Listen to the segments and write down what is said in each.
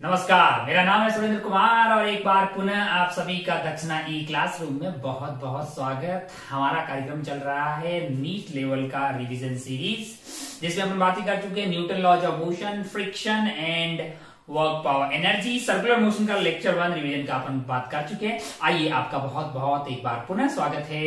नमस्कार, मेरा नाम है सुरेंद्र कुमार और एक बार पुनः आप सभी का दक्षिणा ई क्लासरूम में बहुत बहुत स्वागत। हमारा कार्यक्रम चल रहा है नीट लेवल का रिवीजन सीरीज़ जिसमें अपन बातें कर चुके हैं Newton laws of motion friction and work power energy circular motion का लेक्चर वन रिवीजन का अपन बात कर चुके हैं। आइए आपका बहुत बहुत एक बार पुनः स्वागत है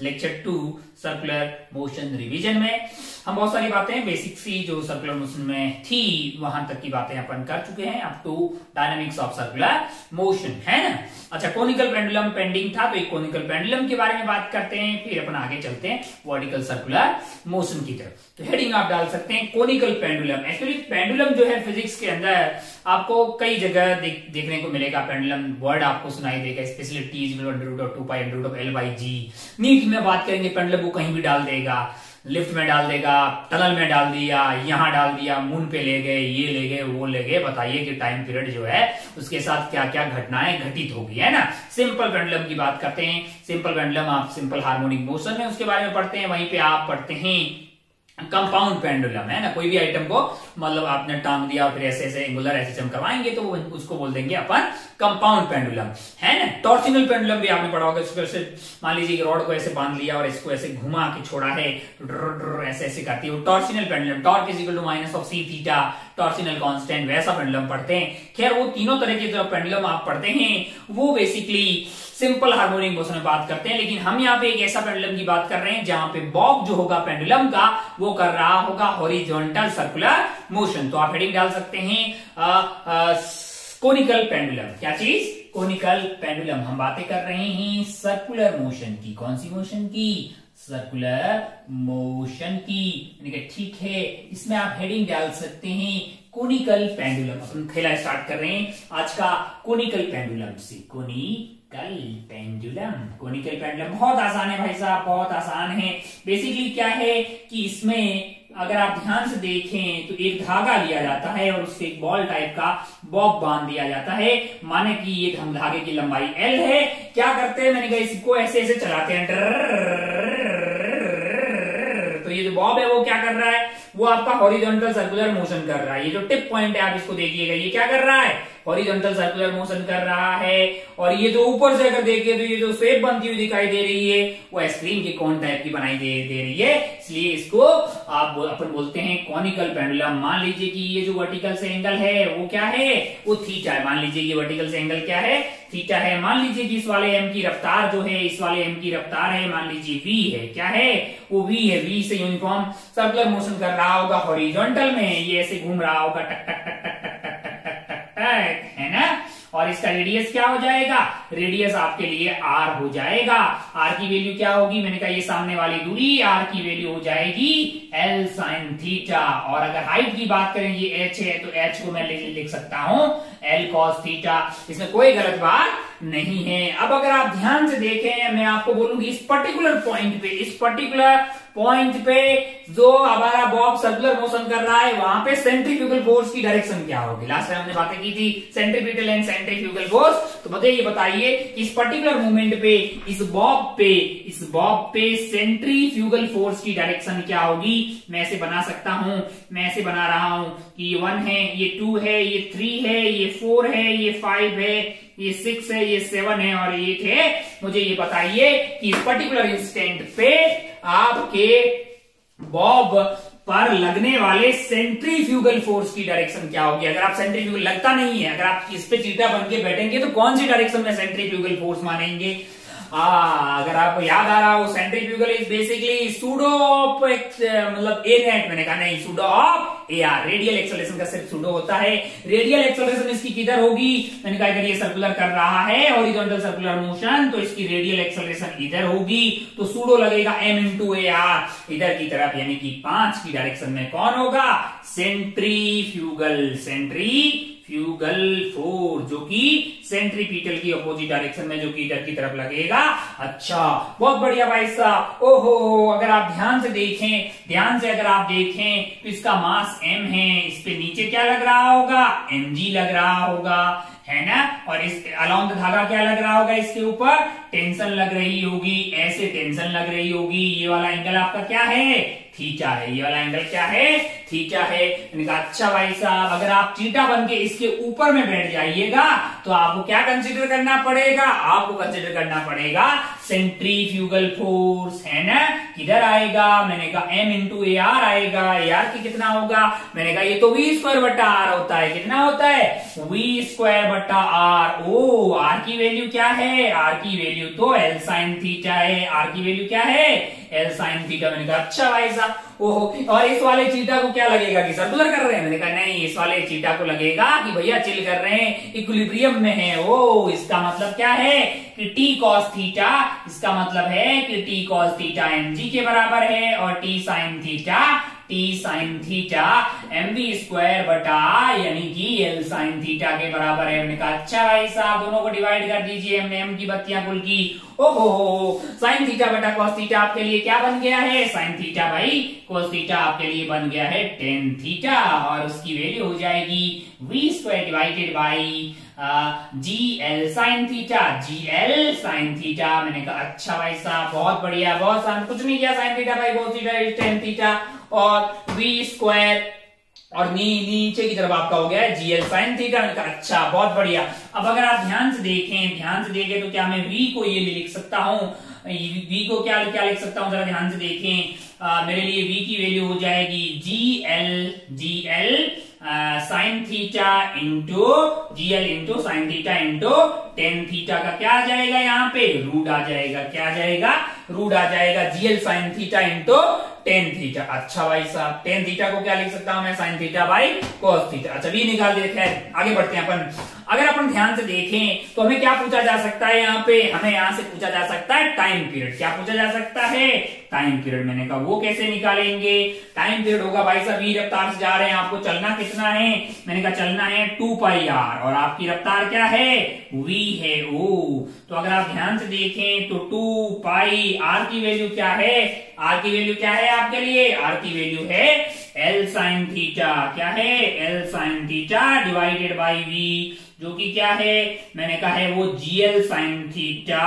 lecture two circular motion revision में। हम बहुत सारी बातें बेसिक सी जो सर्कुलर मोशन में थी, वहाँ तक की बातें अपन कर चुके हैं। Up to dynamics of circular motion है ना? अच्छा कोनिकल पेंडुलम पेंडिंग था तो एक कोनिकल पेंडुलम के बारे में बात करते हैं, फिर अपन आगे चलते हैं वर्टिकल सर्कुलर मोशन की तरफ़। तो हेडिंग आप डाल सकते हैं कोनिकल पेंडुलम एक्चुअली पेंडुलम जो है फिजिक्स के अंदर आपको कई जगह देख, देखने को मिलेगा पेंडुलम वर्ड आपको सुनाई देगा specially T is under of two pi under of L by G NEET में बात करेंगे पेंडुलम को कहीं भी डाल देगा लिफ्ट में डाल देगा टनल में डाल दिया यहाँ डाल दिया मून पे ले गए ये ले गए वो ले गए बताइए कि टाइम पीरियड जो है उसके साथ क्या क्या घटनाएँ घटित होगी है ना? सिंपल पेंडुलम की बात करते हैं सिंपल पेंडुलम आप सिंपल हार्मोनिक मोशन है उसके बारे में पढ़ते हैं वहीं पे आप पढ़ते हैं कंपाउंड पेंडुलम है ना, कोई भी आइटम को मतलब आपने टांग दिया फिर ऐसे ऐसे एंगुलर ऐसे हम करवाएँगे तो उसको बोल देंगे अपन कंपाउंड पेंडुलम है ना? टॉर्सिनल पेंडुलम भी आपने पढ़ा होगा, इसको मान लीजिए रॉड को ऐसे बाँध लिया और इसको ऐसे घुमा के छोड़ा है ऐसे ऐसे करती है torsional pendulum torque is equal to minus of C theta torsional constant वैसा पेंडुलम पढ़ते हैं। खैर, वो तीनों तरह के जो पेंडुलम आप पढ़ते हैं, वो बेसिकली सिंपल हार्मोनिक मोशन में बात करते हैं, लेकिन हम यहाँ पे एक ऐसा पेंडुलम की बात कर रहे हैं, जहाँ पे बॉब जो होगा पेंडुलम का, वो कर रहा होगा हॉरिजॉन्टल सर्कुलर मोशन तो आप हेडिंग डाल सकते हैं कोनिकल पेंडुलम क्या चीज़? कोनिकल पेंडुलम हम बातें कर रहे हैं सर्कुलर मोशन की. कौन सी मोशन की? सर्कुलर मोशन की. ठीक है, इसमें आप हेडिंग डाल सकते हैं कोनिकल पेंडुलम अपन खेला स्टार्ट कर रहे हैं, आज का कोनिकल पेंडुलम से. कोनी कल पेंडुलम कोनिकल पेंडुलम बहुत आसान है भाई साहब, बहुत आसान है। बेसिकली क्या है कि इसमें अगर आप ध्यान से देखें तो एक धागा लिया जाता है और उससे एक बॉल टाइप का बॉब बाँध दिया जाता है। माने कि ये धागे की लंबाई एल है। क्या करते हैं? मैंने कहा इसको ऐसे ऐसे चलाते हैं। तो ये जो बॉब है, वो क्या कर रहा है? वो आपका हॉरिजॉन्टल सर्कुलर मोशन कर रहा है। ये जो टिप पॉइंट है, आप इसको देखिएगा। ये क्या कर रहा है? हॉरिजॉन्टल सर्कुलर मोशन कर रहा है और ये जो ऊपर से अगर देखिए तो ये जो शेप बनती हुई दिखाई दे रही है वो आइसक्रीम के कौन टाइप की बनाई दे, दे रही है। इसलिए इसको आप अपन बोलते हैं कॉनिकल पेंडुलम मान लीजिए कि ये जो वर्टिकल से एंगल है वो क्या है? वो थीटा है। मान लीजिए ये वर्टिकल से एंगल क्या है? थीटा है। मान लीजिए कि इस वाले एम की रफ्तार जो है इस वाले एम की रफ्तार है मान लीजिए वी है। क्या है? वो वी है। वी से यूनिफॉर्म सर्कुलर मोशन कर रहा होगा हॉरिजॉन्टल में। ये ऐसे घूम रहा होगा टक टक टक टक टक है ना? और इसका रेडियस क्या हो जाएगा? रेडियस आपके लिए आर हो जाएगा। आर की वैल्यू क्या होगी? मैंने कहा ये सामने वाली दूरी आर की वैल्यू हो जाएगी एल साइन थीटा और अगर हाइट की बात करें, ये एच है तो एच को मैं लिख सकता हूँ एल कॉस थीटा इसमें कोई गलत बात नहीं है। अब अगर आप ध्यान से देखें, मैं आपको बोलूँगी इस पर्टिकुलर पॉइंट पे, इस पर्टिकुलर पॉइंट पे जो हमारा बॉब सर्कुलर मोशन कर रहा है, वहाँ पे सेंट्रीफ्यूगल फोर्स की डायरेक्शन क्या होगी? लास्ट टाइम हमने बातें की थी सेंट्रीपिटल एंड सेंट्रीफ्यूगल फोर्स तो बताइए बताइए इस पर्टिकुलर मूवमेंट पे, इस बॉब पे, इस बॉब पे सेंट्रीफ्यूगल फोर्स की डायरेक्शन क्या होगी? मैं ऐसे बना सकता हूँ, मैं ऐसे बना रहा हूँ कि ये वन है, ये टू है, ये थ्री है, ये फोर है, ये फाइव है, ये सिक्स है, ये सेवन है और एट है। मुझे ये बताइए कि इस पर्टिकुलर इंस्टेंट पे आपके बॉब पर लगने वाले सेंट्रीफ्यूगल फोर्स की डायरेक्शन क्या होगी? अगर आप सेंट्रीफ्यूगल लगता नहीं है, अगर आप इस पे चीटा बन के बैठेंगे तो कौन सी डायरेक्शन में सेंट्रीफ्यूगल फोर्स मानेंगे? आ, अगर आपको याद आ रहा हो centrifugal is basically pseudo of मतलब ए नेट मैंने कहा नहीं pseudo of A R radial acceleration का सिर्फ़ सूडो होता है। रेडियल एक्सलेशन इसकी किधर होगी? मैंने कहा अगर ये सर्कुलर कर रहा है हॉरिजॉन्टल सर्कुलर मोशन तो इसकी रेडियल एक्सलेशन इधर होगी। तो सूडो लगेगा M into A R इधर की तरफ़ यानी कि पाँच की डायरेक्शन में कौन होगा? सेंट्रीफ्यूगल सेंट्री फ्यूगल फोर, जो कि सेंट्रीपीटल की अपोजिट डायरेक्शन में जो कि इधर की तरफ़ लगेगा। अच्छा बहुत बढ़िया भाई साहब। ओहो, अगर आप ध्यान से देखें, ध्यान से अगर आप देखें तो इसका मास एम है। इस पे नीचे क्या लग रहा होगा? एम लग रहा होगा, है ना? और इस अलॉन्ग धागा क्या लग रहा होगा इसके ऊपर? टेंशन लग रही होगी, ऐसे टेंशन लग रही होगी। ये वाला एंगल आपका क्या है? थीटा है। ये वाला एंगल क्या है? थीटा है? मैंने कहा अच्छा भाई साहब, अगर आप चीटा बन के इसके ऊपर में बैठ जाइएगा तो आपको क्या कंसिडर करना पड़ेगा? आपको कंसिडर करना पड़ेगा सेंट्रीफ्यूगल फोर्स है ना? किधर आएगा? मैंने कहा एम इंटू ए आर आएगा। ए आर की कितना होगा? मैंने कहा, ये तो वी स्क्वायर बटा आर होता है। कितना होता है? वी स्क्वायर बटा आर ओ आर की वैल्यू क्या है? आर की वैल्यू तो एल साइन थीटा है। आर की वैल्यू क्या है? एल साइन थीटा मैंने कहा अच्छा भाई साहब ओहो और इस वाले चीटा को क्या लगेगा कि सर्कुलर कर रहे हैं? मैंने कहा, नहीं, इस वाले चीटा को लगेगा कि भैया चिल कर रहे हैं इक्विलिब्रियम में है। ओ, इसका मतलब क्या है कि टी कॉस थीटा इसका मतलब है कि T cos theta M G के बराबर है और T sine theta T sine theta M V square बटा यानी कि एल साइन थीटा के बराबर है। हमने कहा अच्छा भाई साहब, दोनों को डिवाइड कर दीजिए हमने एम की बत्तियाँ कुल की। ओहो हो साइन थीटा बटा कॉस थीटा आपके लिए क्या बन गया है? साइन थीटा भाई कॉस थीटा आपके लिए बन गया है टेन थीटा और उसकी वैल्यू हो जाएगी V square divided by G L sine theta G L sine theta मैंने कहा अच्छा भाई साहब बहुत बढ़िया बहुत सारा कुछ नहीं किया साइन थीटा भाई बहुत टेन थीटा और वी स्क्वायर और नी, नीचे की तरफ़ आपका हो गया है जीएल साइन थीटा मैंने कहा अच्छा बहुत बढ़िया। अब अगर आप ध्यान से देखें ध्यान से देखें तो क्या मैं वी को ये लिख सकता हूँ? वी को क्या क्या लिख सकता हूँ? जरा ध्यान से देखें। आ, मेरे लिए वी की वैल्यू हो जाएगी G L G L sine theta into GL into sine theta into tan theta का क्या आ जाएगा यहाँ पे? रूड आ जाएगा। क्या आ जाएगा? रूड आ जाएगा GL sine theta into tan theta अच्छा भाई साहब टेन थीटा को क्या लिख सकता हूँ मैं? Sine theta by cos theta अच्छा भी निकाल देते हैं। आगे बढ़ते हैं अपन। अगर अपन ध्यान से देखें तो हमें क्या पूछा जा सकता है यहाँ पे? हमें यहाँ से पूछा जा सकता है टाइम पीरियड क्या पूछा जा सकता है? टाइम पीरियड मैंने कहा, वो कैसे निकालेंगे? टाइम पीरियड होगा भाई साहब ई रफ्तार से जा रहे हैं आपको, चलना कितना है? मैंने कहा, चलना है टू पाई आर और आपकी रफ्तार क्या है? वी है, ओ। तो अगर आप ध्यान से देखें तो टू पाई आर की वैल्यू क्या है? आर की वैल्यू क्या है आपके लिए? आर की वैल्यू है एल साइन थीटा क्या है? L sine theta divided by V जो कि क्या है? मैंने कहा है वो GL sine theta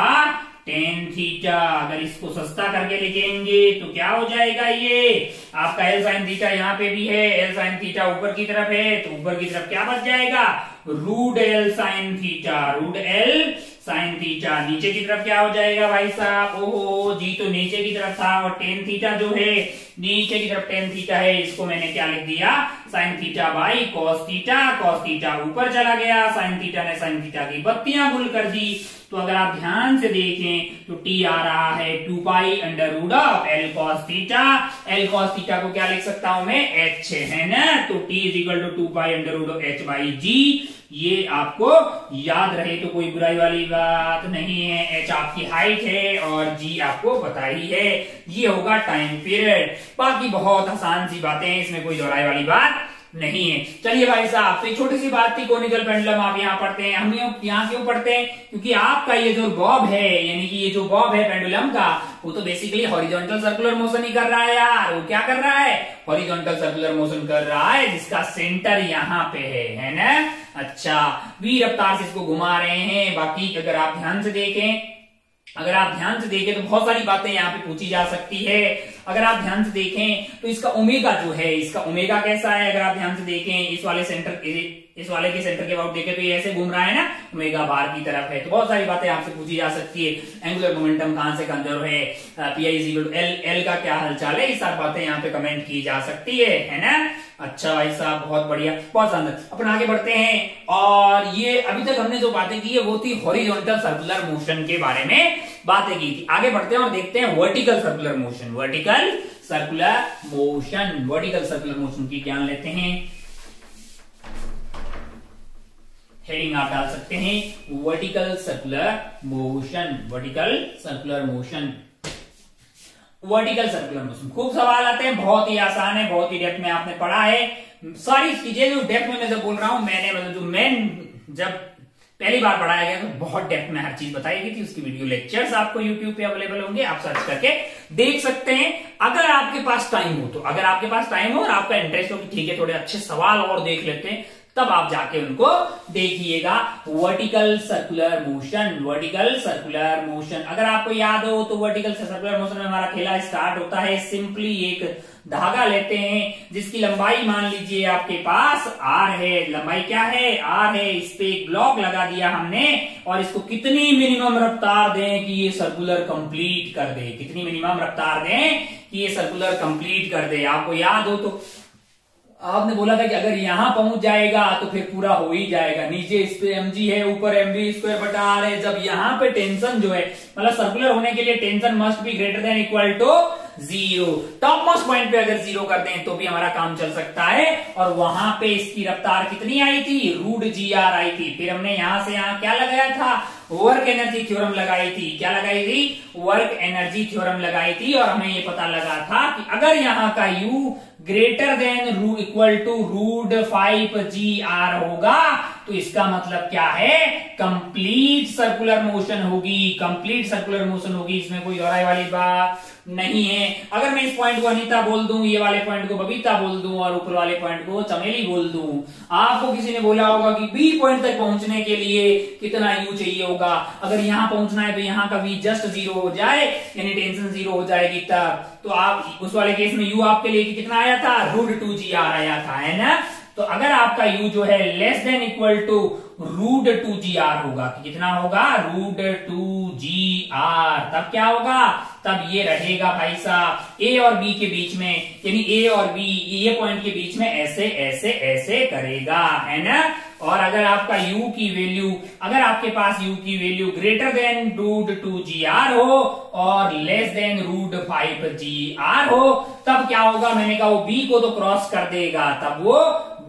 tan theta अगर इसको सस्ता करके लिखेंगे तो क्या हो जाएगा ये? आपका एल साइन थीटा यहाँ पे भी है। एल साइन थीटा ऊपर की तरफ़ है तो ऊपर की तरफ़ क्या बच जाएगा? Root L sine theta root L sine theta. नीचे की तरफ़ क्या हो जाएगा भाई साहब? ओहो, जी तो नीचे की तरफ़ था और टेन थीटा जो है, नीचे की तरफ़ टेन थीटा है। इसको मैंने क्या लिख दिया? Sine theta by cos theta cos theta ऊपर चला गया। साइन थीटा ने साइन थीटा की बत्तियाँ भूल कर दी। तो अगर आप ध्यान से देखें तो टी आ रहा है two pi under root of L cos theta L cos theta को क्या लिख सकता हूँ मैं? एच है ना? तो T is equal to two pi under root of H by G ये आपको याद रहे तो कोई बुराई वाली बात नहीं है। एच आपकी हाइट है और जी आपको पता ही है। ये होगा टाइम पीरियड बाकी बहुत आसान सी बातें इसमें कोई दोहराई वाली बात नहीं है। चलिए भाई साहब तो छोटी सी बात थी, कोनिकल पेंडुलम, आप यहाँ पढ़ते हैं। हम यहाँ क्यों पढ़ते हैं? क्योंकि आपका ये जो बॉब है, यानी कि ये जो बॉब है पेंडुलम का, वो तो बेसिकली हॉरिजॉन्टल सर्कुलर मोशन ही कर रहा है यार। वो क्या कर रहा है? हॉरिजॉन्टल सर्कुलर मोशन कर रहा है, जिसका सेंटर यहाँ पे है है ना? अच्छा वी रफ्तार से इसको घुमा रहे हैं। बाकी अगर आप ध्यान से देखें, अगर आप ध्यान से देखें तो बहुत सारी बातें यहाँ पे पूछी जा सकती है। अगर आप ध्यान से देखें तो इसका ओमेगा जो है, इसका ओमेगा कैसा है? अगर आप ध्यान से देखें, इस वाले सेंटर इस वाले के सेंटर के अबाउट देखे तो ये ऐसे घूम रहा है ना ओमेगा बार की तरफ़ है। तो बहुत सारी बातें आपसे पूछी जा सकती है। एंगुलर मोमेंटम कहाँ से कंजर्व है? पी आई एल एल का क्या हलचाल है? ये सारी बातें यहाँ पे कमेंट की जा सकती है है ना? अच्छा भाई साहब, बहुत बढ़िया। बहुत शानदार अपन आगे बढ़ते हैं। और ये अभी तक हमने जो बातें की है, वो थी हॉरिजॉन्टल सर्कुलर मोशन के बारे में बातें की थी। आगे बढ़ते हैं और देखते हैं vertical circular motion vertical circular motion vertical circular motion की ज्ञान लेते हैं? हेडिंग आप डाल सकते हैं vertical circular motion vertical circular motion vertical circular motion खूब सवाल आते हैं, बहुत ही आसान है, बहुत ही डेप्थ में आपने पढ़ा है। सारी चीज़ें जो डेप्थ में मैं जब बोल रहा हूँ, मैंने मतलब जो मैं जब पहली बार पढ़ाया गया तो बहुत डेप्थ में हर चीज़ बताई गई थी। उसकी वीडियो लेक्चर्स आपको यूट्यूब पे अवेलेबल होंगे, आप सर्च करके देख सकते हैं। अगर आपके पास टाइम हो तो अगर आपके पास टाइम हो और आपका इंटरेस्ट हो कि ठीक है, थोड़े अच्छे सवाल और देख लेते हैं तब आप जाके उनको देखिएगा। Vertical circular motion vertical circular motion अगर आपको याद हो तो वर्टिकल सर्कुलर मोशन में हमारा खेला स्टार्ट होता है। सिंपली एक धागा लेते हैं, जिसकी लंबाई मान लीजिए आपके पास आर है। लंबाई क्या है? आर है। इस पे एक ब्लॉक लगा दिया हमने और इसको कितनी मिनिमम रफ्तार दें कि ये सर्कुलर कंप्लीट कर दे। कितनी मिनिमम रफ्तार दें कि ये सर्कुलर कंप्लीट कर दे। आपको याद हो तो आपने बोला था कि अगर यहाँ पहुँच जाएगा तो फिर पूरा हो ही जाएगा। नीचे इस पे एम है, ऊपर एम बी स्क्वायर बटा आर है। जब यहाँ पे टेंशन जो है मतलब सर्कुलर होने के लिए tension must be greater than equal to zero top most point पे अगर ज़ीरो कर दें तो भी हमारा काम चल सकता है। और वहाँ पे इसकी रफ्तार कितनी आई थी? रूट जी आर आई थी। फिर हमने यहाँ से यहाँ क्या लगाया था? वर्क एनर्जी थ्योरम लगाई थी। क्या लगाई थी? वर्क एनर्जी थ्योरम लगाई थी। और हमें ये पता लगा था कि अगर यहाँ का U greater than root equal to root five G R होगा तो इसका मतलब क्या है? कंप्लीट सर्कुलर मोशन होगी कंप्लीट सर्कुलर मोशन होगी, इसमें कोई दोहराई वाली बात नहीं है। अगर मैं इस पॉइंट को अनिता बोल दूँ, ये वाले पॉइंट को बबीता बोल दूँ, और ऊपर वाले पॉइंट को चमेली बोल दूँ, आपको किसी ने बोला होगा कि बी पॉइंट तक पहुँचने के लिए कितना यू चाहिए होगा? अगर यहाँ पहुँचना है तो यहाँ का वी जस्ट ज़ीरो हो जाए, यानी टेंशन ज़ीरो हो जाएगी तब। तो आप, उस वाले केस में यू आपके लिए कितना आया था? रूड टू जी आर आया था, है ना? तो अगर आपका u जो है less than equal to root two G R होगा कि कितना होगा? रूड टू जी आर तब क्या होगा? तब ये रहेगा भाई साहब ए और बी के बीच में, यानी ए और बी ये पॉइंट के बीच में ऐसे ऐसे ऐसे करेगा, है ना? और अगर आपका u की वैल्यू अगर आपके पास u की value greater than root two G R हो और less than root five G R हो, तब क्या होगा? मैंने कहा वो b को तो क्रॉस कर देगा, तब वो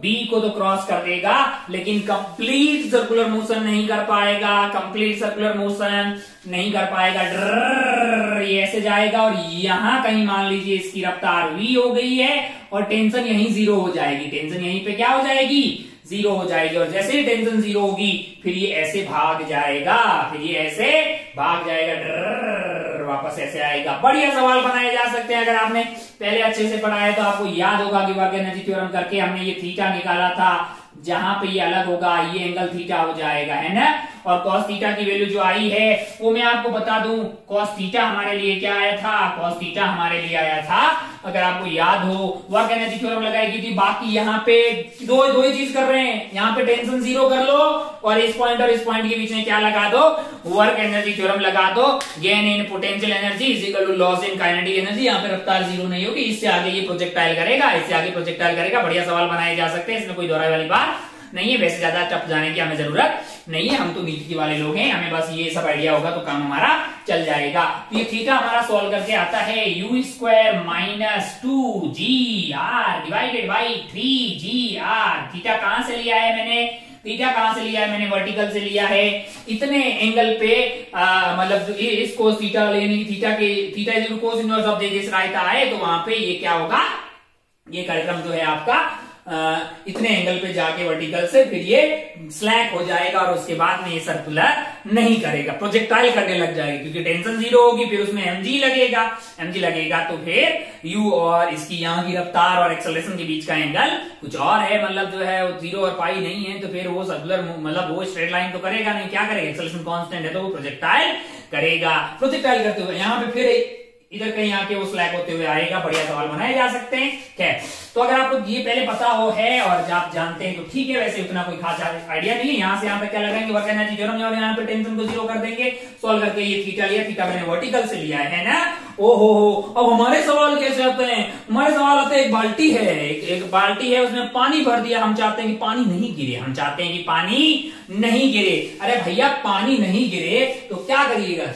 बी को तो क्रॉस कर देगा, लेकिन कंप्लीट सर्कुलर मोशन नहीं कर पाएगा कंप्लीट सर्कुलर मोशन नहीं कर पाएगा। ड्र ये ऐसे जाएगा और यहाँ कहीं मान लीजिए इसकी रफ्तार वी हो गई है और टेंशन यहीं ज़ीरो हो जाएगी। टेंशन यहीं पे क्या हो जाएगी? ज़ीरो हो जाएगी और जैसे ही टेंशन ज़ीरो होगी, फिर ये ऐसे भाग जाएगा, फिर ये ऐसे भाग जाएगा। ड्र वापस ऐसे आएगा। बढ़िया सवाल बनाए जा सकते हैं अगर आपने पहले अच्छे से पढ़ा है तो आपको याद होगा कि वर्ग एनर्जी थ्योरम करके हमने ये थीटा निकाला था, जहाँ पे ये अलग होगा, ये एंगल थीटा हो जाएगा, है ना? और कॉस थीटा की वैल्यू जो आई है, वो मैं आपको बता दूँ कॉस थीटा हमारे लिए क्या आया था? कॉस थीटा हमारे लिए आया था। अगर आपको याद हो वर्क एनर्जी थ्योरम लगाई गई थी, बाकी यहाँ पे दो दो ही चीज़ कर रहे हैं। यहाँ पे टेंशन ज़ीरो कर लो और इस पॉइंट और इस पॉइंट के बीच में क्या लगा दो? वर्क एनर्जी थ्योरम लगा दो। Gain in potential energy is equal to loss in kinetic energy यहाँ पे रफ्तार ज़ीरो नहीं होगी, इससे आगे ये प्रोजेक्टाइल करेगा, इससे आगे प्रोजेक्टाइल करेगा। बढ़िया सवाल बनाए जा सकते हैं, इसमें कोई दोहराई वाली बात नहीं है, वैसे ज़्यादा टफ जाने की हमें ज़रूरत नहीं है। हम तो नीति वाले लोग हैं, हमें बस ये सब आइडिया होगा तो काम हमारा चल जाएगा। तो ये थीटा हमारा सॉल्व करके आता है। U square minus two G R divided by three G R theta कहाँ से लिया है मैंने? थीटा कहाँ से लिया है मैंने? वर्टिकल से लिया है। इतने एंगल पे मतलब इस कोस थीटा यानी कि थीटा के theta cos inverse of this right आए तो वहाँ पे ये क्या होगा? ये कार्यक्रम जो है आपका इतने एंगल पे जाके वर्टिकल से फिर ये स्लैक हो जाएगा और उसके बाद में ये सर्कुलर नहीं करेगा। प्रोजेक्टाइल करने लग जाएगी क्योंकि टेंशन ज़ीरो होगी, फिर उसमें एमजी लगेगा। एमजी लगेगा तो फिर यू और इसकी यहाँ की रफ्तार और एक्सलेशन के बीच का एंगल कुछ और है मतलब जो है ज़ीरो और पाई नहीं है तो फिर वो सर्कुलर मतलब वो स्ट्रेट लाइन तो करेगा नहीं। क्या करेगा? एक्सलेशन कॉन्स्टेंट है तो वो प्रोजेक्टाइल करेगा। प्रोजेक्टाइल करते हुए यहाँ पे फिर इधर कहीं आके वो स्लैक होते हुए आएगा बढ़िया सवाल बनाए जा सकते हैं। खैर तो अगर आपको ये पहले पता हो है और आप जानते हैं तो ठीक है वैसे उतना कोई खास आइडिया नहीं है। यहाँ से यहाँ पे क्या लगाएँगे वर्क एनर्जी थ्योरम और यहाँ पे टेंशन को ज़ीरो कर देंगे? सॉल्व करके ये थीटा लिया थीटा मैंने वर्टिकल से लिया है ना? ओ हो हो अब हमारे सवाल कैसे आते हैं? हमारे सवाल आते हैं एक बाल्टी है एक, एक बाल्टी है उसमें पानी भर दिया हम चाहते हैं कि पानी नहीं गिरे हम चाहते हैं कि पानी नहीं गिरे। अरे भैया पानी नहीं गिरे तो क्या करिएगा?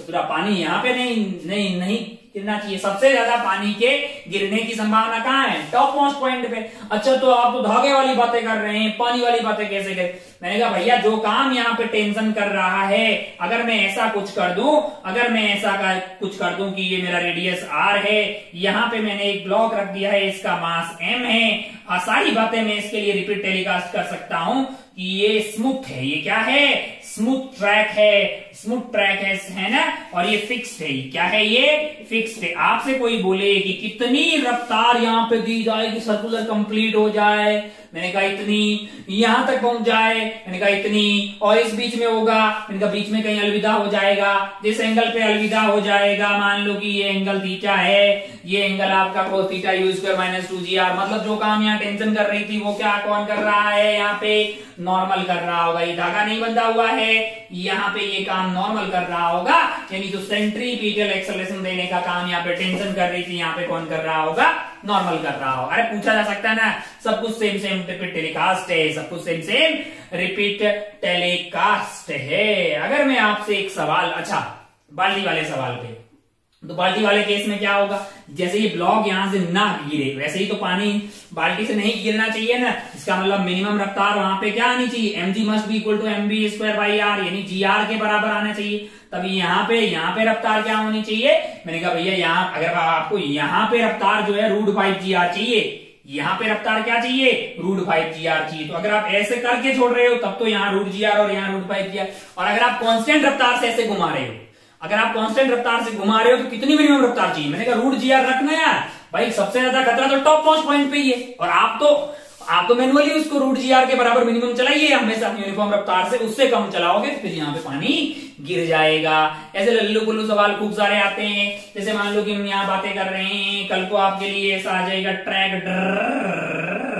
तो पूरा पानी यहाँ पे नहीं नहीं नहीं गिरना चाहिए। सबसे ज़्यादा पानी के गिरने की संभावना कहाँ है? टॉप मोस्ट पॉइंट पे। अच्छा तो आप तो धागे वाली बातें कर रहे हैं, पानी वाली बातें कैसे कर? मैंने कहा, भैया, जो काम यहाँ पे टेंशन कर रहा है, अगर मैं ऐसा कुछ कर दूँ, अगर मैं ऐसा कुछ कर दूँ कि ये मेरा रेडियस आर है, यहाँ पे मैंने एक ब्लॉक रख दिया है, इसका मास एम है सारी बातें मैं इसके लिए रिपीट टेलीकास्ट कर सकता हूँ कि ये स्मूथ है, ये क्या है? स्मूथ ट्रैक है स्मूथ ट्रैक है है ना? और ये फिक्स है। क्या है ये? फिक्स है। आपसे कोई बोले कि कितनी रफ्तार यहाँ पे दी जाए कि सर्कुलर कंप्लीट हो जाए। मैंने कहा, इतनी। यहाँ तक पहुँच जाए। मैंने कहा, इतनी। और इस बीच में होगा। मैंने कहा, बीच में कहीं अलविदा हो जाएगा। जिस एंगल पे अलविदा हो जाएगा, मान लो कि ये एंगल थीटा है, ये एंगल आपका cos theta U square minus two G R मतलब जो काम यहाँ टेंशन कर रही थी, वो क्या कौन कर रहा है? यहाँ पे नॉर्मल कर रहा होगा। ये धागा नहीं बंधा हुआ है। यहाँ पे ये काम नॉर्मल कर रहा होगा, यानी जो सेंट्रीपीटल एक्सलेशन देने का काम यहाँ पे टेंशन कर रही थी, यहाँ पे कौन कर रहा होगा? नॉर्मल कर रहा होगा। अरे पूछा जा सकता है ना, सब कुछ सेम सेम रिपीट टेलीकास्ट है, सब कुछ सेम सेम रिपीट टेलीकास्ट है। अगर मैं आपसे एक सवाल अच्छा बाली वाले सवाल पे। तो बाल्टी वाले केस में क्या होगा? जैसे ये ब्लॉक यहाँ से ना गिरे, वैसे ही तो पानी बाल्टी से नहीं गिरना चाहिए ना। इसका मतलब मिनिमम रफ्तार वहाँ पे क्या आनी चाहिए? M G must be equal to M V square by R यानी जी आर के बराबर आना चाहिए। तभी यहाँ पे यहाँ पे रफ्तार क्या होनी चाहिए? मैंने कहा भैया, यहाँ, अगर आपको यहाँ पे रफ्तार जो है रूट फाइव जी आर चाहिए, यहाँ पे रफ्तार क्या चाहिए? रूट फाइव जी आर चाहिए। तो अगर आप ऐसे करके छोड़ रहे हो, तब तो यहाँ रूट जी आर और यहाँ रूट फाइव जी आर और अगर आप कॉन्स्टेंट रफ्तार से ऐसे घुमा रहे हो अगर आप कांस्टेंट रफ्तार से घुमा रहे हो तो कितनी मिनिमम रफ्तार चाहिए? मैंने कहा, रूट जी आर रखना यार। भाई, सबसे ज़्यादा खतरा तो टॉप मोस्ट पॉइंट पे ही है। और आप तो आप तो मैनुअली उसको रूट जी आर के बराबर मिनिमम चलाइए। हमेशा यूनिफॉर्म रफ्तार से उससे कम चलाओगे तो फिर यहाँ पे पानी गिर जाएगा। ऐसे लल्लू गुल्लू सवाल खूब सारे आते हैं। जैसे मान लो कि हम यहाँ बातें कर रहे हैं, कल को आपके लिए ऐसा आ जाएगा, ट्रैक ड्र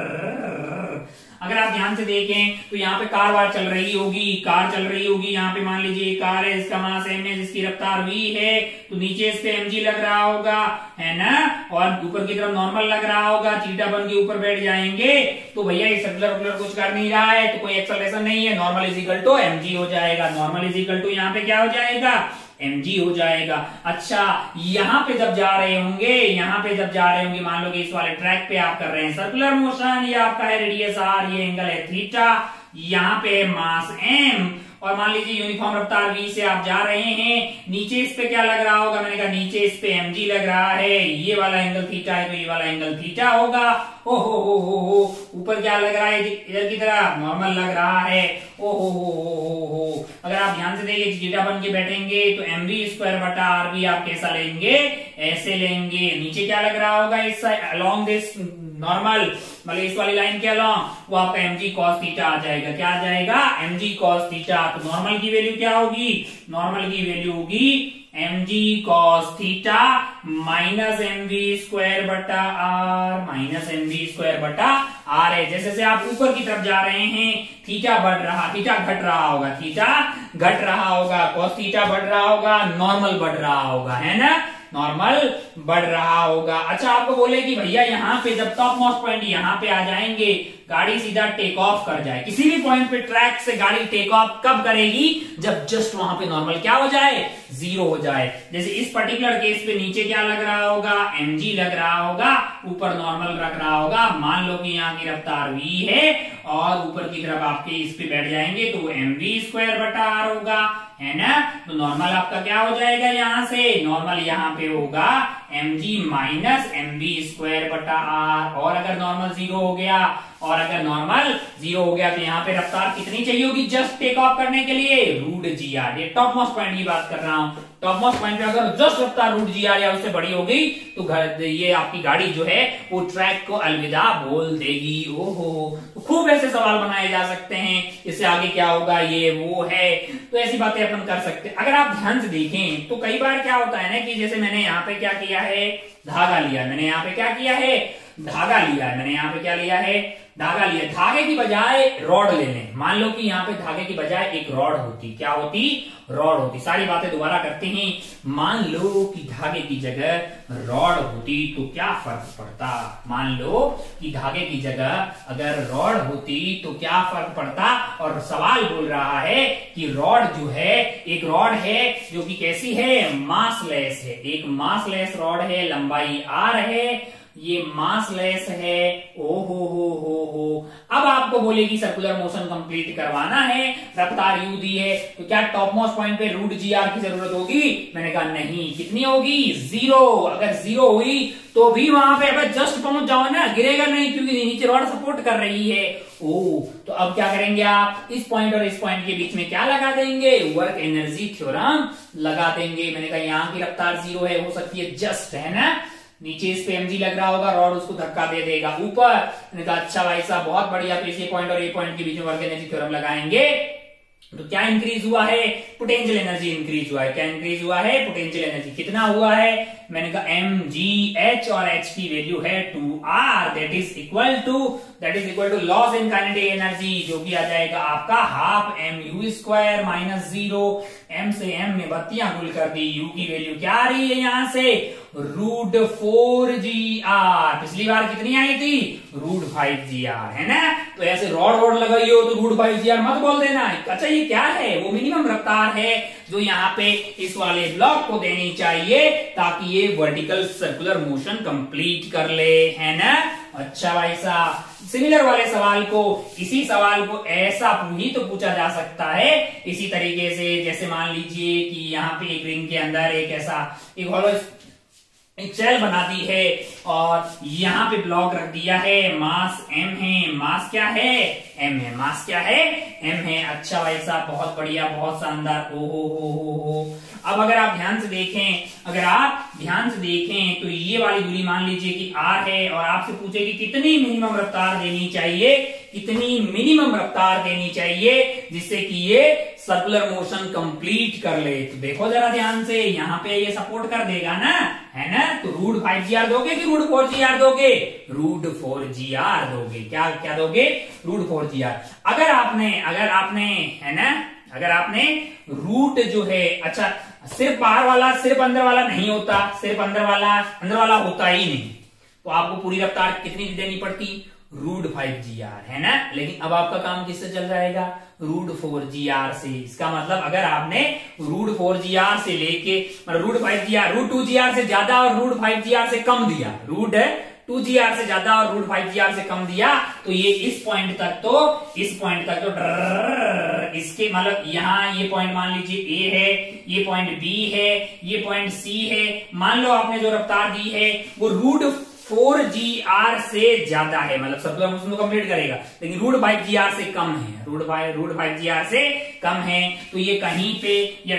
अगर आप ध्यान से देखें तो यहाँ पे कार वार चल रही होगी, कार चल रही होगी, यहाँ पे मान लीजिए कार है, इसका मास एम है, जिसकी रफ्तार वी है तो नीचे इस पे एम लग रहा होगा, है ना? और ऊपर की तरफ़ नॉर्मल लग रहा होगा चीटा बन के ऊपर बैठ जाएँगे तो भैया ये सर्कुलर वर्कुलर कुछ कर नहीं रहा है तो कोई एक्सलेशन नहीं है नॉर्मल इजिकल टू एम हो जाएगा नॉर्मल इजिकल टू यहाँ पे क्या हो जाएगा? एमजी हो जाएगा। अच्छा यहाँ पे जब जा रहे होंगे, यहाँ पे जब जा रहे होंगे, मान लो कि इस वाले ट्रैक पे आप कर रहे हैं सर्कुलर मोशन ये आपका है रेडियस आर ये एंगल है थीटा यहाँ पे मास एम और मान लीजिए यूनिफॉर्म रफ्तार वी से आप जा रहे हैं, नीचे इस पे क्या लग रहा होगा? मैंने कहा नीचे इस पे एम लग रहा है। ये वाला एंगल थीटा है तो ये वाला एंगल थीटा होगा। ओ हो हो हो हो ऊपर क्या लग रहा है? इधर की तरह नॉर्मल लग रहा है। ओ हो हो हो हो हो अगर आप ध्यान से देखिए, जीटा बन के बैठेंगे तो एम वी स्क्वायर बटा आर बी आप कैसा लेंगे? ऐसे लेंगे। नीचे क्या लग रहा होगा? इस अलॉन्ग दिस नॉर्मल मतलब इस वाली लाइन के अलॉन्ग वो आपका एम जी कॉस थीटा आ जाएगा। क्या आ जाएगा? एम जी कॉस थीटा तो नॉर्मल की वैल्यू क्या होगी? नॉर्मल की वैल्यू होगी M G cos theta minus M V square बटा R minus M V square बटा आर है। जैसे से आप ऊपर की तरफ़ जा रहे हैं थीटा बढ़ रहा थीटा घट रहा होगा। थीटा घट रहा होगा कॉस थीटा बढ़ रहा होगा नॉर्मल बढ़ रहा होगा। है ना? नॉर्मल बढ़ रहा होगा। अच्छा आपको बोले कि भैया यहाँ पे जब टॉप मोस्ट पॉइंट यहाँ पे आ जाएँगे गाड़ी सीधा टेक ऑफ़ कर जाए। किसी भी पॉइंट पे ट्रैक से गाड़ी टेक ऑफ़ कब करेगी? जब जस्ट वहाँ पे नॉर्मल क्या हो जाए? ज़ीरो हो जाए। जैसे इस पर्टिकुलर केस पे नीचे क्या लग रहा होगा? एमजी लग रहा होगा। ऊपर नॉर्मल रख रहा होगा। मान लो कि यहाँ की रफ्तार वी है और ऊपर की तरफ़ आपके इस पे बैठ जाएँगे तो एम वी स्क्वायर बटा आर होगा। है ना? तो नॉर्मल आपका क्या हो जाएगा यहाँ से? नॉर्मल यहाँ पे होगा M G minus M V square बटा आर और अगर नॉर्मल ज़ीरो हो गया और अगर नॉर्मल ज़ीरो हो गया तो यहाँ पे रफ्तार कितनी चाहिए होगी? जस्ट टेक ऑफ़ करने के लिए रूट जी आर ये टॉप मोस्ट पॉइंट की बात कर रहा हूँ। टॉप मोस्ट पॉइंट पे अगर जस्ट रफ्तार रूट जी आर या उससे बड़ी हो गई तो ये आपकी गाड़ी जो है, वो ट्रैक को अलविदा बोल देगी। ओहो। तो खूब ऐसे सवाल बनाए जा सकते हैं। इससे आगे क्या होगा? ये, वो है। तो ऐसी बातें अपन कर सकते अगर आप ध्यान से देखें तो कई बार क्या होता है ना कि जैसे मैंने यहाँ पे क्या किया है? धागा लिया मैंने यहाँ पे क्या किया है? धागा लिया है। मैंने यहाँ पे क्या लिया है? धागा लिया धागे की बजाय रॉड लेने। मान लो कि यहाँ पे धागे की बजाय एक रॉड होती। क्या होती? रॉड होती। सारी बातें दोबारा करते हैं। मान लो कि धागे की जगह रॉड होती तो क्या फ़र्क पड़ता? मान लो कि धागे की जगह अगर रॉड होती तो क्या फ़र्क पड़ता? और सवाल बोल रहा है कि रॉड जो है, एक रॉड है जो कि कैसी है? मासलेस है। एक मासलेस रॉड है। लंबाई आर है। ये मास लेस है ओ हो हो हो। हो अब आपको बोले कि सर्कुलर मोशन कंप्लीट करवाना है, रफ्तार यू दी है तो क्या टॉप मोस्ट पॉइंट पे रूट जी आर की ज़रूरत होगी? मैंने कहा, नहीं, कितनी होगी? ज़ीरो अगर ज़ीरो हुई तो भी वहाँ पे अगर जस्ट पहुँच जाओ ना, गिरेगा नहीं, क्योंकि नीचे रॉड सपोर्ट कर रही है। ओ तो अब क्या करेंगे आप? इस पॉइंट और इस पॉइंट के बीच में क्या लगा देंगे? वर्क एनर्जी थ्योरम लगा देंगे। मैंने कहा, यहाँ की रफ्तार ज़ीरो है, हो सकती है जस्ट है ना? नीचे इस पे एमजी लग रहा होगा रॉड उसको धक्का दे देगा। ऊपर मैंने कहा अच्छा भाई साहब, बहुत बढ़िया। तो इसी पॉइंट और ए पॉइंट के बीच में वर्क एनर्जी थ्योरम लगाएँगे। तो क्या इंक्रीज हुआ है? पोटेंशियल एनर्जी इंक्रीज हुआ है। क्या इंक्रीज हुआ है? पोटेंशियल एनर्जी कितना हुआ है? मैंने कहा एम जी एच और एच की वैल्यू है two R that is equal to that is equal to loss in kinetic energy जो कि आ जाएगा आपका half M U square minus zero M से एम में बत्तियाँ गुल कर दी। यू की वैल्यू क्या आ रही है यहाँ से? रूट फोर जी आर पिछली बार कितनी आई थी? रूट फाइव जी आर है ना? तो ऐसे रॉड रॉड लगाई हो तो रूट फाइव जी आर मत बोल देना। अच्छा ये क्या है? वो मिनिमम रफ्तार है जो यहाँ पे इस वाले ब्लॉक को देनी चाहिए ताकि ये वर्टिकल सर्कुलर मोशन कंप्लीट कर ले, है ना? अच्छा भाई साहब सिमिलर वाले सवाल को, इसी सवाल को ऐसा ही तो पूछा जा सकता है। इसी तरीके से जैसे मान लीजिए कि यहाँ पे एक रिंग के अंदर एक ऐसा एक हॉलो एक सेल बना दी है और यहाँ पे ब्लॉक रख दिया है। मास एम है। मास क्या है? एम है। मास क्या है? एम है। अच्छा भाई साहब, बहुत बढ़िया, बहुत शानदार। ओ हो हो हो हो। अब अगर आप ध्यान से देखें, अगर आप ध्यान से देखें तो ये वाली दूरी मान लीजिए कि आर है और आपसे पूछे कि कितनी मिनिमम रफ्तार देनी चाहिए, कितनी मिनिमम रफ्तार देनी चाहिए, जिससे कि ये सर्कुलर मोशन कंप्लीट कर ले। तो देखो जरा ध्यान से, यहाँ पे ये सपोर्ट कर देगा ना? है ना? तो रूट फाइव जी आर दोगे कि रूट फोर जी आर दोगे? रूट फोर जी आर दोगे। क्या क्या दोगे? रूट फोर जी आर अगर आपने अगर आपने, है ना? अगर आपने रूट जो है अच्छा सिर्फ़ बाहर वाला, सिर्फ़ अंदर वाला नहीं होता। सिर्फ़ अंदर वाला अंदर वाला होता ही नहीं। तो आपको पूरी रफ्तार कितनी देनी पड़ती? रूट फाइव जी आर, है ना? लेकिन अब आपका काम किससे चल जाएगा? रूट फोर जी आर से। इसका मतलब अगर आपने रूट फोर जी आर से लेके मतलब root five G R, root two G R से ज़्यादा और रूट फाइव जी आर से कम दिया, रूट टू जी आर से ज़्यादा और रूट फाइव जी आर से कम दिया तो ये इस पॉइंट तक तो इस पॉइंट तक तो इसके मतलब यहाँ ये पॉइंट मान लीजिए ए है ये पॉइंट बी है ये पॉइंट सी है मान लो आपने जो रफ्तार दी है वो रूट फोर जी आर से ज़्यादा है। मतलब सब तो कंप्लीट करेगा। लेकिन रूट फाइव जी आर से कम है। Root five root five G R से कम है। तो ये कहीं पे या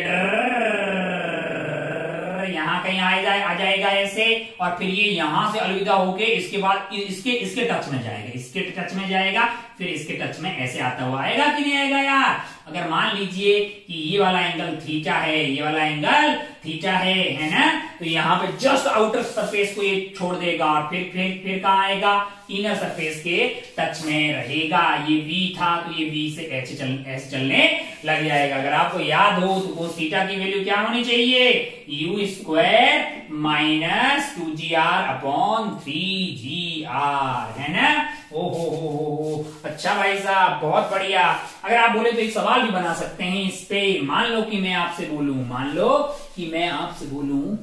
यहाँ कहीं आ जाए आ जाएगा ऐसे और फिर ये यहाँ से अलविदा होके इसके बाद इसके इसके टच में जाएगा इसके टच में जाएगा फिर इसके टच में ऐसे आता हुआ आएगा कि नहीं आएगा यार अगर मान लीजिए कि ये वाला एंगल थीटा है, ये वाला एंगल थीटा है है ना? तो यहाँ पे जस्ट आउटर सरफेस को ये छोड़ देगा और फिर फिर फिर कहा आएगा? इनर सरफेस के टच में रहेगा। ये वी था तो ये वी से एच चल चलने लग जाएगा। अगर आपको याद हो तो वो थीटा की वैल्यू क्या होनी चाहिए? U square minus two G R upon three G R है ना? ओ हो हो हो अच्छा भाई साहब, बहुत बढ़िया। अगर आप बोले तो एक सवाल भी बना सकते हैं इस पे। मान लो कि मैं आपसे बोलूँ, मान लो कि मैं आपसे बोलूँ।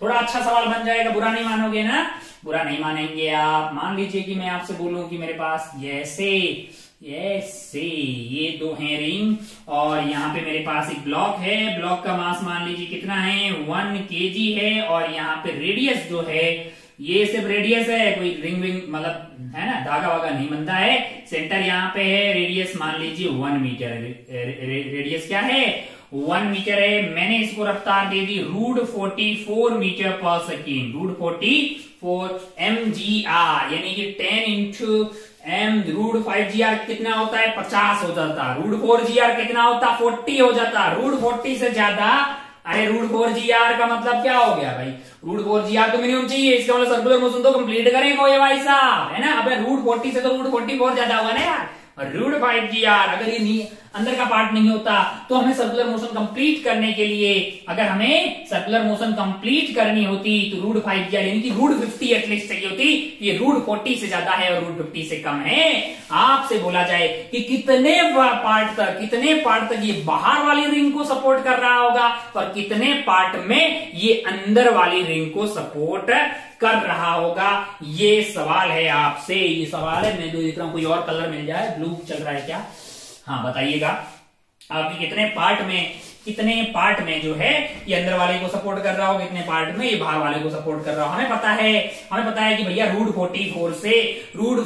थोड़ा अच्छा सवाल बन जाएगा, बुरा नहीं मानोगे ना? बुरा नहीं मानेंगे आप। मान लीजिए कि मैं आपसे बोलूँ कि मेरे पास ऐसे ऐसे ये दो हैं रिंग, और यहाँ पे मेरे पास एक ब्लॉक है। ब्लॉक का मास मान लीजिए कितना है? वन केजी है, और यहाँ पे रेडियस जो है ये सिर्फ़ रेडियस है, कोई रिंग विंग मतलब है ना, धागा वागा नहीं बनता है। सेंटर यहाँ पे है रेडियस मान लीजिए वन मीटर रेडियस क्या है? वन मीटर है। मैंने इसको रफ्तार दे दी root forty four meter per second root forty four M G R यानी कि ten into M root five G R कितना होता है? पचास हो जाता। रूट फोर जी आर कितना होता? फोर्टी हो जाता। रूट फोर्टी से ज़्यादा, अरे रूट फोर जी आर का मतलब क्या हो गया भाई? Root four G R minimum चाहिए, इसका मतलब सर्कुलर मोशन तो कंप्लीट करेंगे ये भाई साहब, है ना? अब रूट फोर्टी से तो रूट फोर्टी फोर ज़्यादा होगा ना यार। रूट फाइव जी आर अगर ये अंदर का पार्ट नहीं होता। तो हमें सर्कुलर मोशन कंप्लीट करने के लिए अगर हमें सर्कुलर मोशन कंप्लीट करनी होती तो रूट फाइव यानी कि रूट फिफ्टी एटलीस्ट चाहिए होती ये रूट फोर्टी से ज़्यादा है और रूट फिफ्टी से कम है। आपसे बोला जाए कि कितने पार्ट तक, कितने पार्ट तक ये बाहर वाली रिंग को सपोर्ट कर रहा होगा और कितने पार्ट में ये अंदर वाली रिंग को सपोर्ट कर रहा होगा। ये सवाल है आपसे, ये सवाल है, मैं देख रहा हूँ, कोई और कलर मिल जाए ब्लू चल रहा है क्या? हाँ बताइएगा। आपके कितने पार्ट में कितने पार्ट में जो है, ये अंदर वाले को सपोर्ट कर रहा हो कितने पार्ट में ये बाहर वाले को सपोर्ट कर रहा हो हमें पता है, हमें पता है कि भैया रूट फोर्टी फोर से रूट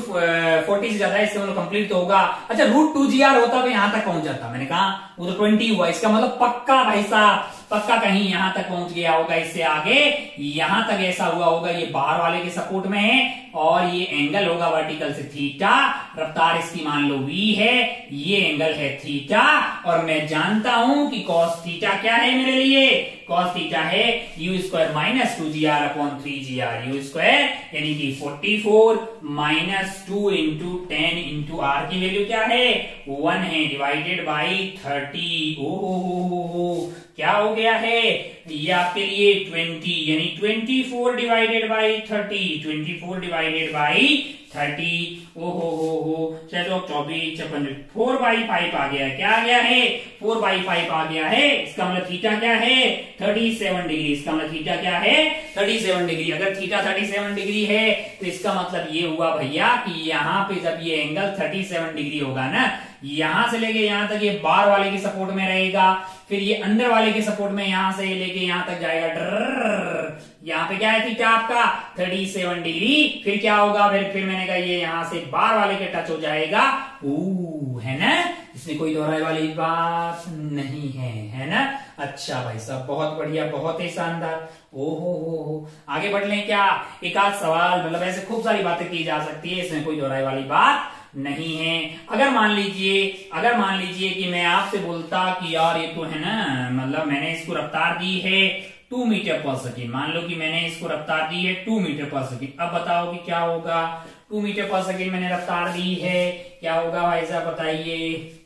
फोर्टी से ज़्यादा इससे मतलब कंप्लीट तो होगा। अच्छा रूट टू जी आर होता तो यहाँ तक पहुँच जाता, मैंने कहा। वो तो ट्वेंटी हुआ, इसका मतलब पक्का भाई साहब, पक्का कहीं यहाँ तक पहुँच गया होगा इससे आगे। यहाँ तक ऐसा हुआ होगा, ये बाहर वाले के सपोर्ट में है और ये एंगल होगा वर्टिकल से थीटा रफ्तार इसकी मान लो वी है, ये एंगल है थीटा और मैं जानता हूँ कि कॉस थीटा क्या है मेरे लिए? कॉस थीटा है U square minus two G R upon three G R U square यानी कि forty four minus two into ten into R की वैल्यू क्या है? वन है डिवाइडेड बाई थर्टी ओ क्या हो गया है? ये आपके लिए ट्वेंटी यानी twenty four divided by thirty twenty four divided by thirty, ओ हो हो हो, चलो चौबीस, छप्पन, फोर बाई फाइव आ गया क्या आ गया है? फोर बाई फाइव आ गया है। इसका मतलब थीटा क्या है? Thirty seven degree. इसका मतलब थीटा क्या है? Thirty seven degree. अगर थीटा थर्टी सेवन डिग्री है तो इसका मतलब ये हुआ भैया कि यहाँ पे जब ये एंगल थर्टी सेवन डिग्री होगा ना, यहाँ से लेके यहाँ तक ये बार वाले के सपोर्ट में रहेगा, फिर ये अंदर वाले के सपोर्ट में यहाँ से लेके यहाँ तक जाएगा। डर यहाँ पे क्या है थीटा आपका 37 डिग्री फिर क्या होगा? फिर फिर मैंने कहा, ये यहाँ से बार वाले के टच हो जाएगा। ऊ है ना? इसमें कोई दोहराई वाली बात नहीं है है ना? अच्छा भाई साहब, बहुत बढ़िया, बहुत ही शानदार। ओहो, हो हो। आगे बढ़ लें क्या? एक आध सवाल मतलब ऐसे खूब सारी बातें की जा सकती है, इसमें कोई दोहराई वाली बात नहीं है। अगर मान लीजिए, अगर मान लीजिए कि मैं आपसे बोलता कि यार ये तो है ना मतलब मैंने इसको रफ्तार दी है टू मीटर पर सेकेंड मान लो कि मैंने इसको रफ्तार दी है टू मीटर पर सेकेंड अब बताओ कि क्या होगा? टू मीटर पर सेकेंड मैंने रफ्तार दी है, क्या होगा भाई साहब, बताइए।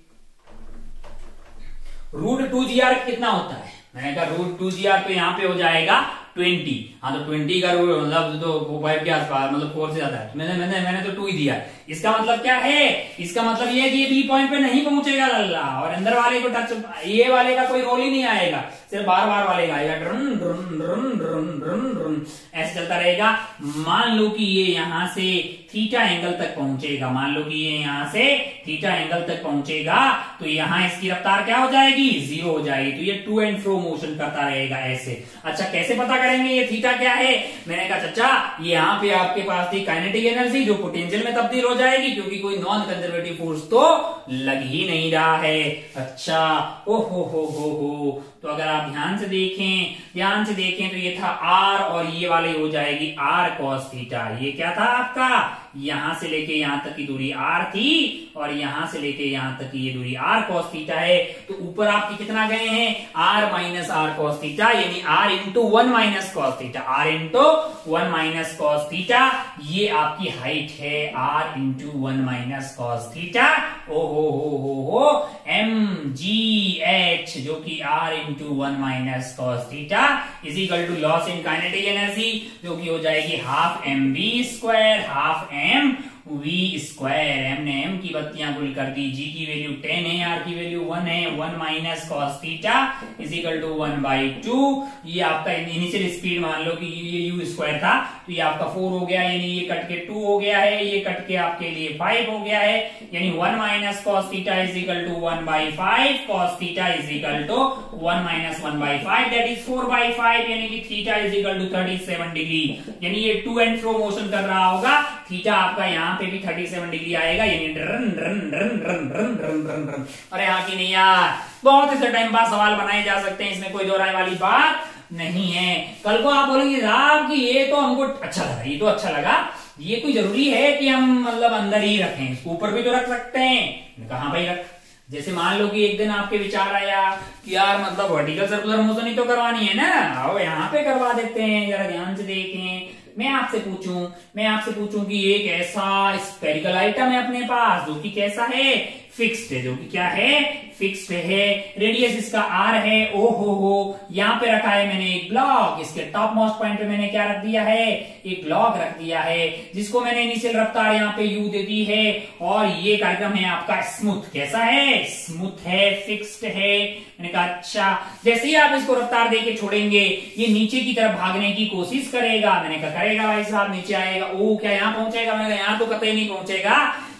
रूट टू जी आर कितना होता है? मैंने कहा रूट टू जी आर तो यहाँ पे हो जाएगा ट्वेंटी हाँ तो ट्वेंटी का रूट मतलब तो फाइव के आसपास मतलब फोर से ज़्यादा है। मैंने मैंने मैंने तो टू ही दिया इसका मतलब क्या है? इसका मतलब ये कि ये बी पॉइंट पे नहीं पहुंचेगा लल्ला और अंदर वाले को टच ये वाले का कोई रोल ही नहीं आएगा। सिर्फ़ बार बार वाले का आएगा। ड्रन ड्रन ड्रन ड्रन ड्रन ड्रन ऐसे चलता रहेगा। मान लो कि ये यहाँ से थीटा एंगल तक पहुंचेगा। मान लो कि ये यहाँ से थीटा एंगल तक पहुंचेगा तो यहाँ इसकी रफ्तार क्या हो जाएगी? ज़ीरो हो जाएगी। तो ये टू एंड फ्रो मोशन करता रहेगा ऐसे। अच्छा कैसे पता करेंगे ये थीटा क्या है? मैंने कहा, चचा, यहाँ पे आपके पास थी काइनेटिक एनर्जी जो पोटेंशियल में तब्दील हो जाएगी, क्योंकि कोई नॉन कंजर्वेटिव फोर्स तो लग ही नहीं रहा है। अच्छा ओहो हो हो हो हो। तो अगर आप ध्यान से देखें, ध्यान से देखें तो ये था आर और ये वाले हो जाएगी आर कॉस थीटा ये क्या था आपका? यहाँ से लेके यहाँ तक की दूरी आर थी और यहाँ से लेके यहाँ तक की ये दूरी आर कॉस थीटा है। तो ऊपर आपके कितना गए हैं? R minus R cos theta यानी R into one minus cos theta R into one minus cos theta ये आपकी हाइट है। R into one minus cos theta ओ हो हो हो हो एम जी एच जो कि R into one minus cos theta is equal to loss in kinetic energy जो कि हो जाएगी half M B square half M M V square M ने एम की बत्तियाँ गुल कर दी जी की वैल्यू टेन है आर की वैल्यू वन है one minus cos theta is equal to one by two ये आपका इनिशियल स्पीड मान लो कि ये यू स्क्वायर था तो ये आपका फोर हो गया, यानी ये कट के टू हो गया है, ये कट के आपके लिए फाइव हो गया है, यानी one minus cos theta is equal to one by five cos theta is equal to one minus one by five that is four by five यानी कि theta is equal to thirty seven degree यानी ये to and fro motion कर रहा होगा theta आपका यहाँ पे भी थर्टी सेवन डिग्री आएगा, यानी run run run run run run run run अरे हाँ की नहीं यार, बहुत से टाइम बाद सवाल बनाए जा सकते हैं, इसमें कोई दोहराए वाली बात नहीं है। कल को आप बोलेंगे साहब कि ये तो हमको अच्छा लगा, ये तो अच्छा लगा। ये कोई ज़रूरी है कि हम मतलब अंदर ही रखें, इसको ऊपर भी तो रख सकते हैं। कहा भाई, रख। जैसे मान लो कि एक दिन आपके विचार आया कि यार मतलब वर्टिकल सर्कुलर मोशन ही तो करवानी है ना, आओ यहाँ पे करवा देते हैं, जरा ध्यान से देखें। मैं आपसे पूछूँ, मैं आपसे पूछूँ कि एक ऐसा स्पेरिकल आइटम है अपने पास, जो कि कैसा है? फिक्स्ड है, जो कि क्या है? फिक्स्ड है। रेडियस इसका आर है। ओ हो हो यहाँ पे रखा है मैंने एक ब्लॉक इसके टॉप मोस्ट पॉइंट पे मैंने क्या रख दिया है? एक ब्लॉक रख दिया है, जिसको मैंने इनिशियल रफ्तार यहाँ पे यू दे दी है। और ये कार्यक्रम है आपका स्मूथ कैसा है? स्मूथ है फिक्स्ड है। मैंने कहा अच्छा जैसे ही आप इसको रफ्तार दे के छोड़ेंगे, ये नीचे की तरफ़ भागने की कोशिश करेगा। मैंने कहा, करेगा भाई साहब, नीचे आएगा। ओ, क्या यहाँ पहुंचेगा? मैंने कहा, यहाँ तो कतई नहीं पहुंचेगा।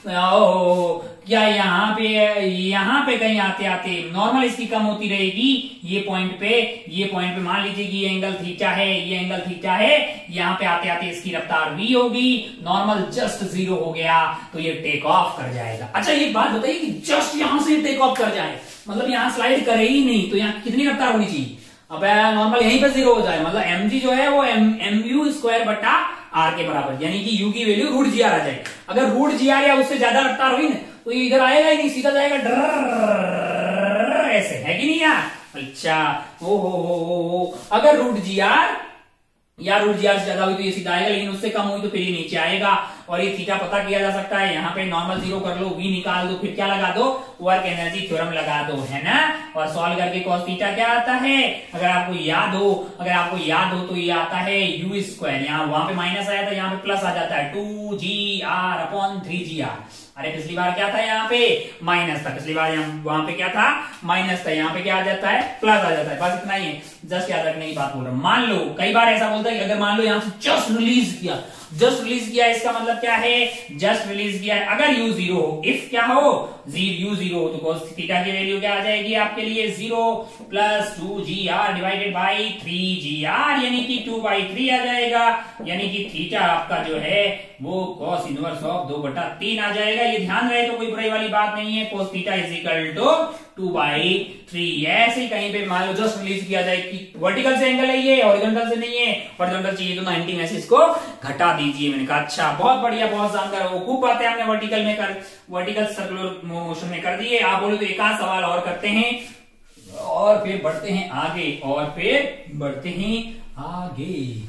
ओ क्या यहाँ पे यहाँ पे कहीं आते आते नॉर्मल इसकी कम होती रहेगी? ये पॉइंट पे, ये पॉइंट पे मान लीजिए कि ये एंगल थीटा है, ये एंगल थीटा है, यहाँ पे आते आते इसकी रफ्तार वी होगी नॉर्मल जस्ट ज़ीरो हो गया तो ये टेक ऑफ़ कर जाएगा। अच्छा एक बात बताइए कि जस्ट यहाँ से टेक ऑफ़ कर जाए मतलब यहाँ स्लाइड करे ही नहीं तो यहाँ कितनी रफ्तार होनी चाहिए? अब नॉर्मल यहीं पर ज़ीरो हो जाए मतलब एम जो है वो एम एम यू स्क्वायर बटा आर के बराबर, यानी कि यू की वैल्यू रूट जी आ जाए। अगर रूट जी आर या उससे ज़्यादा रफ्तार हुई ना तो ये इधर आएगा ही नहीं, सीधा जाएगा डर ऐसे है कि नहीं यार अच्छा ओ हो हो हो हो अगर रूट जी आर या रूट जी आर से ज़्यादा हुई तो ये सीधा आएगा लेकिन उससे कम हुई तो फिर ये नीचे आएगा और ये थीटा पता किया जा सकता है यहाँ पे नॉर्मल ज़ीरो कर लो वी निकाल दो फिर क्या लगा दो वर्क एनर्जी थ्योरम लगा दो है ना और सॉल्व करके कॉस थीटा क्या आता है अगर आपको याद हो अगर आपको याद हो तो ये आता है यू स्क्वायर यहाँ वहाँ पे माइनस आया था यहाँ पे प्लस आ जाता है two G R upon three G R अरे पिछली बार क्या था यहाँ पे? माइनस था। पिछली बार वहाँ पे क्या था? माइनस था। यहाँ पे क्या आ जाता है? प्लस आ जाता है। बस इतना ही है। जस्ट याद रखने की बात बोल रहा हूँ। मान लो, कई बार ऐसा बोलता है कि अगर मान लो यहाँ से जस्ट रिलीज़ किया जस्ट रिलीज़ किया, इसका मतलब क्या है? जस्ट रिलीज़ किया है। अगर यू ज़ीरो हो इफ़ क्या हो? ज़ीरो यू ज़ीरो हो तो cos थीटा की वैल्यू क्या आ जाएगी आपके लिए? Zero plus two G R divided by three G R यानी कि टू बाई थ्री आ जाएगा। यानी कि थीटा आपका जो है, वो कॉस इनवर्स ऑफ़ दो बटा तीन आ जाएगा। ये ध्यान रहे तो कोई बुराई वाली बात नहीं है। cos theta is equal to two by three ऐसे ही कहीं पे मान लो जस्ट रिलीज़ किया जाए कि वर्टिकल से एंगल है ये हॉरिजॉन्टल से नहीं है हॉरिजॉन्टल चाहिए तो 90 में से इसको घटा दीजिए। मैंने कहा अच्छा बहुत बढ़िया, बहुत शानदार वो खूब बातें हमने वर्टिकल में कर वर्टिकल सर्कुलर मोशन में कर दिए आप बोले तो एक आध सवाल और करते हैं। और फिर बढ़ते हैं आगे, और फिर बढ़ते हैं आगे।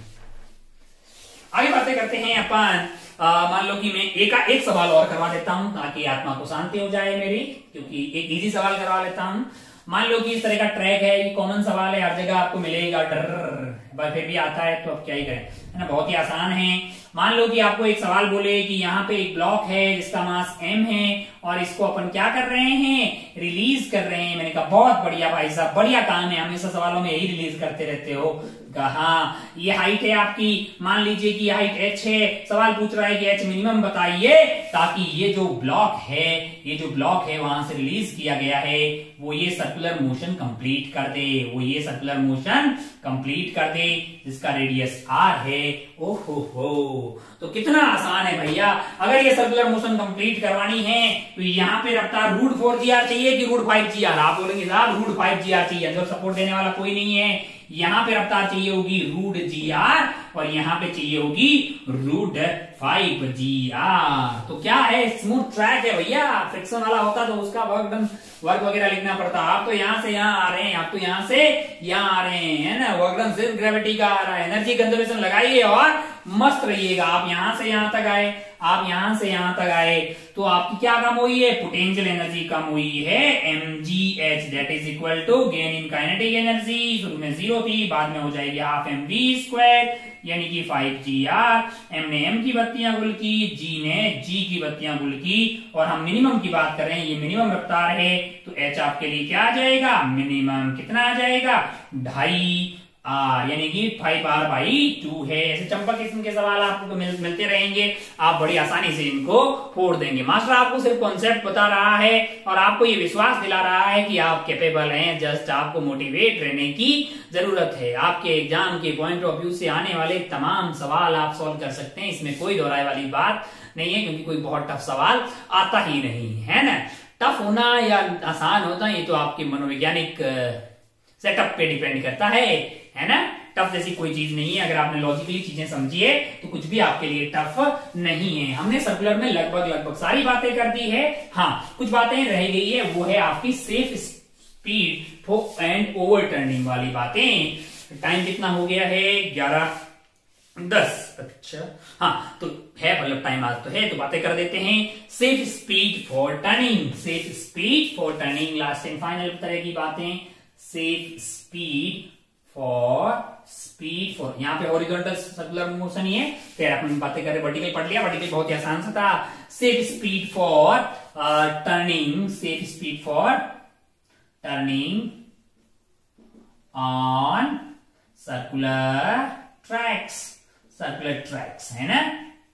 आगे बातें करते हैं अपन। मान लो कि मैं एक एक सवाल और करवा देता हूँ ताकि आत्मा को शांति हो जाए मेरी, क्योंकि एक इजी सवाल करवा लेता हूँ। मान लो कि इस तरह का ट्रैक है, ये कॉमन सवाल है, हर जगह आपको मिलेगा डर फिर भी आता है तो अब क्या ही करें। है ना, बहुत ही आसान है। मान लो कि आपको एक सवाल बोले कि यहाँ पे एक ब्लॉक है, जिसका मास एम है और इसको अपन क्या कर रहे हैं? रिलीज़ कर रहे हैं। मैंने कहा, बहुत बढ़िया भाई साहब, बढ़िया काम है। हमेशा सवालों में यही रिलीज़ करते रहते हो। कहा ये हाइट है आपकी। मान लीजिए कि हाइट एच है। सवाल पूछ रहा है कि एच मिनिमम बताइए, ताकि ये जो ब्लॉक है, ये जो ब्लॉक है, वहाँ से रिलीज़ किया गया है, वो ये सर्कुलर मोशन कंप्लीट कर दे। वो ये सर्कुलर मोशन कंप्लीट कर दे, जिसका रेडियस आर है। ओहो हो। तो कितना आसान है भैया। अगर ये सर्कुलर मोशन कंप्लीट करवानी है यहाँ पे रफ्तार रूट फोर जी आर चाहिए कि रूट फाइव जी आर आप बोलेंगे, साहब रूट फाइव जी आर चाहिए अंदर सपोर्ट देने वाला कोई नहीं है। यहाँ पे रफ्तार चाहिए होगी रूट जी आर और यहाँ पे चाहिए होगी रूट फाइव जी आर तो क्या है? स्मूथ ट्रैक है भैया। फ्रिक्शन वाला होता तो उसका वर्क डन वर्क वगैरह लिखना पड़ता। आप तो यहाँ से यहाँ आ रहे हैं, आप तो यहाँ से यहाँ आ रहे है ना? वर्क डन सिर्फ़ ग्रेविटी का आ रहा है। एनर्जी कंजर्वेशन लगाइए और मस्त रहिएगा। आप यहाँ से यहाँ तक आए। आप यहाँ से यहाँ तक आए तो आपकी क्या कम हुई है? पोटेंशियल एनर्जी कम हुई है। M G H that is equal to gain in kinetic energy शुरू में ज़ीरो थी, बाद में हो जाएगी हाफ़ एम वी स्क्वायर यानी कि फाइव जी आर एम ने एम की बत्तियाँ गुल की जी ने जी की बत्तियाँ गुल की, और हम मिनिमम की बात कर रहे हैं, ये मिनिमम रफ्तार है तो एच आपके लिए क्या आ जाएगा? मिनिमम कितना आ जाएगा? ढाई। आर यानी कि फाइव आर बाई टू है। ऐसे चंपक किस्म के सवाल आपको मिल, मिलते रहेंगे। आप बड़ी आसानी से इनको फोड़ देंगे। मास्टर आपको सिर्फ़ कॉन्सेप्ट बता रहा है और आपको ये विश्वास दिला रहा है कि आप कैपेबल हैं जस्ट आपको मोटिवेट रहने की ज़रूरत है। आपके एग्ज़ाम के पॉइंट ऑफ़ व्यू से आने वाले तमाम सवाल आप सॉल्व कर सकते हैं। इसमें कोई दोहराए वाली बात नहीं है क्योंकि कोई बहुत टफ सवाल आता ही नहीं है ना? टफ होना या आसान होता ये तो आपके मनोवैज्ञानिक सेटअप पे डिपेंड करता है। है ना? टफ जैसी कोई चीज़ नहीं है। अगर आपने लॉजिकली चीज़ें समझी है तो कुछ भी आपके लिए टफ नहीं है। हमने सर्कुलर में लगभग लगभग सारी बातें कर दी है। हाँ कुछ बातें रह गई है। वो है आपकी safe speed and over turning वाली बातें। टाइम कितना हो गया है? ग्यारह, दस। अच्छा। हाँ तो है मतलब टाइम आज तो है तो बातें कर देते हैं। Safe speed for turning safe speed for turning last and final तरह की बातें। Safe speed for speed for यहाँ पे हॉरिजॉन्टल सर्कुलर मोशन ही है। फिर अपन बातें करें वर्टिकल पढ़ लिया। वर्टिकल बहुत ही आसान सा था। Safe speed for turning safe speed for turning on circular tracks circular tracks है ना?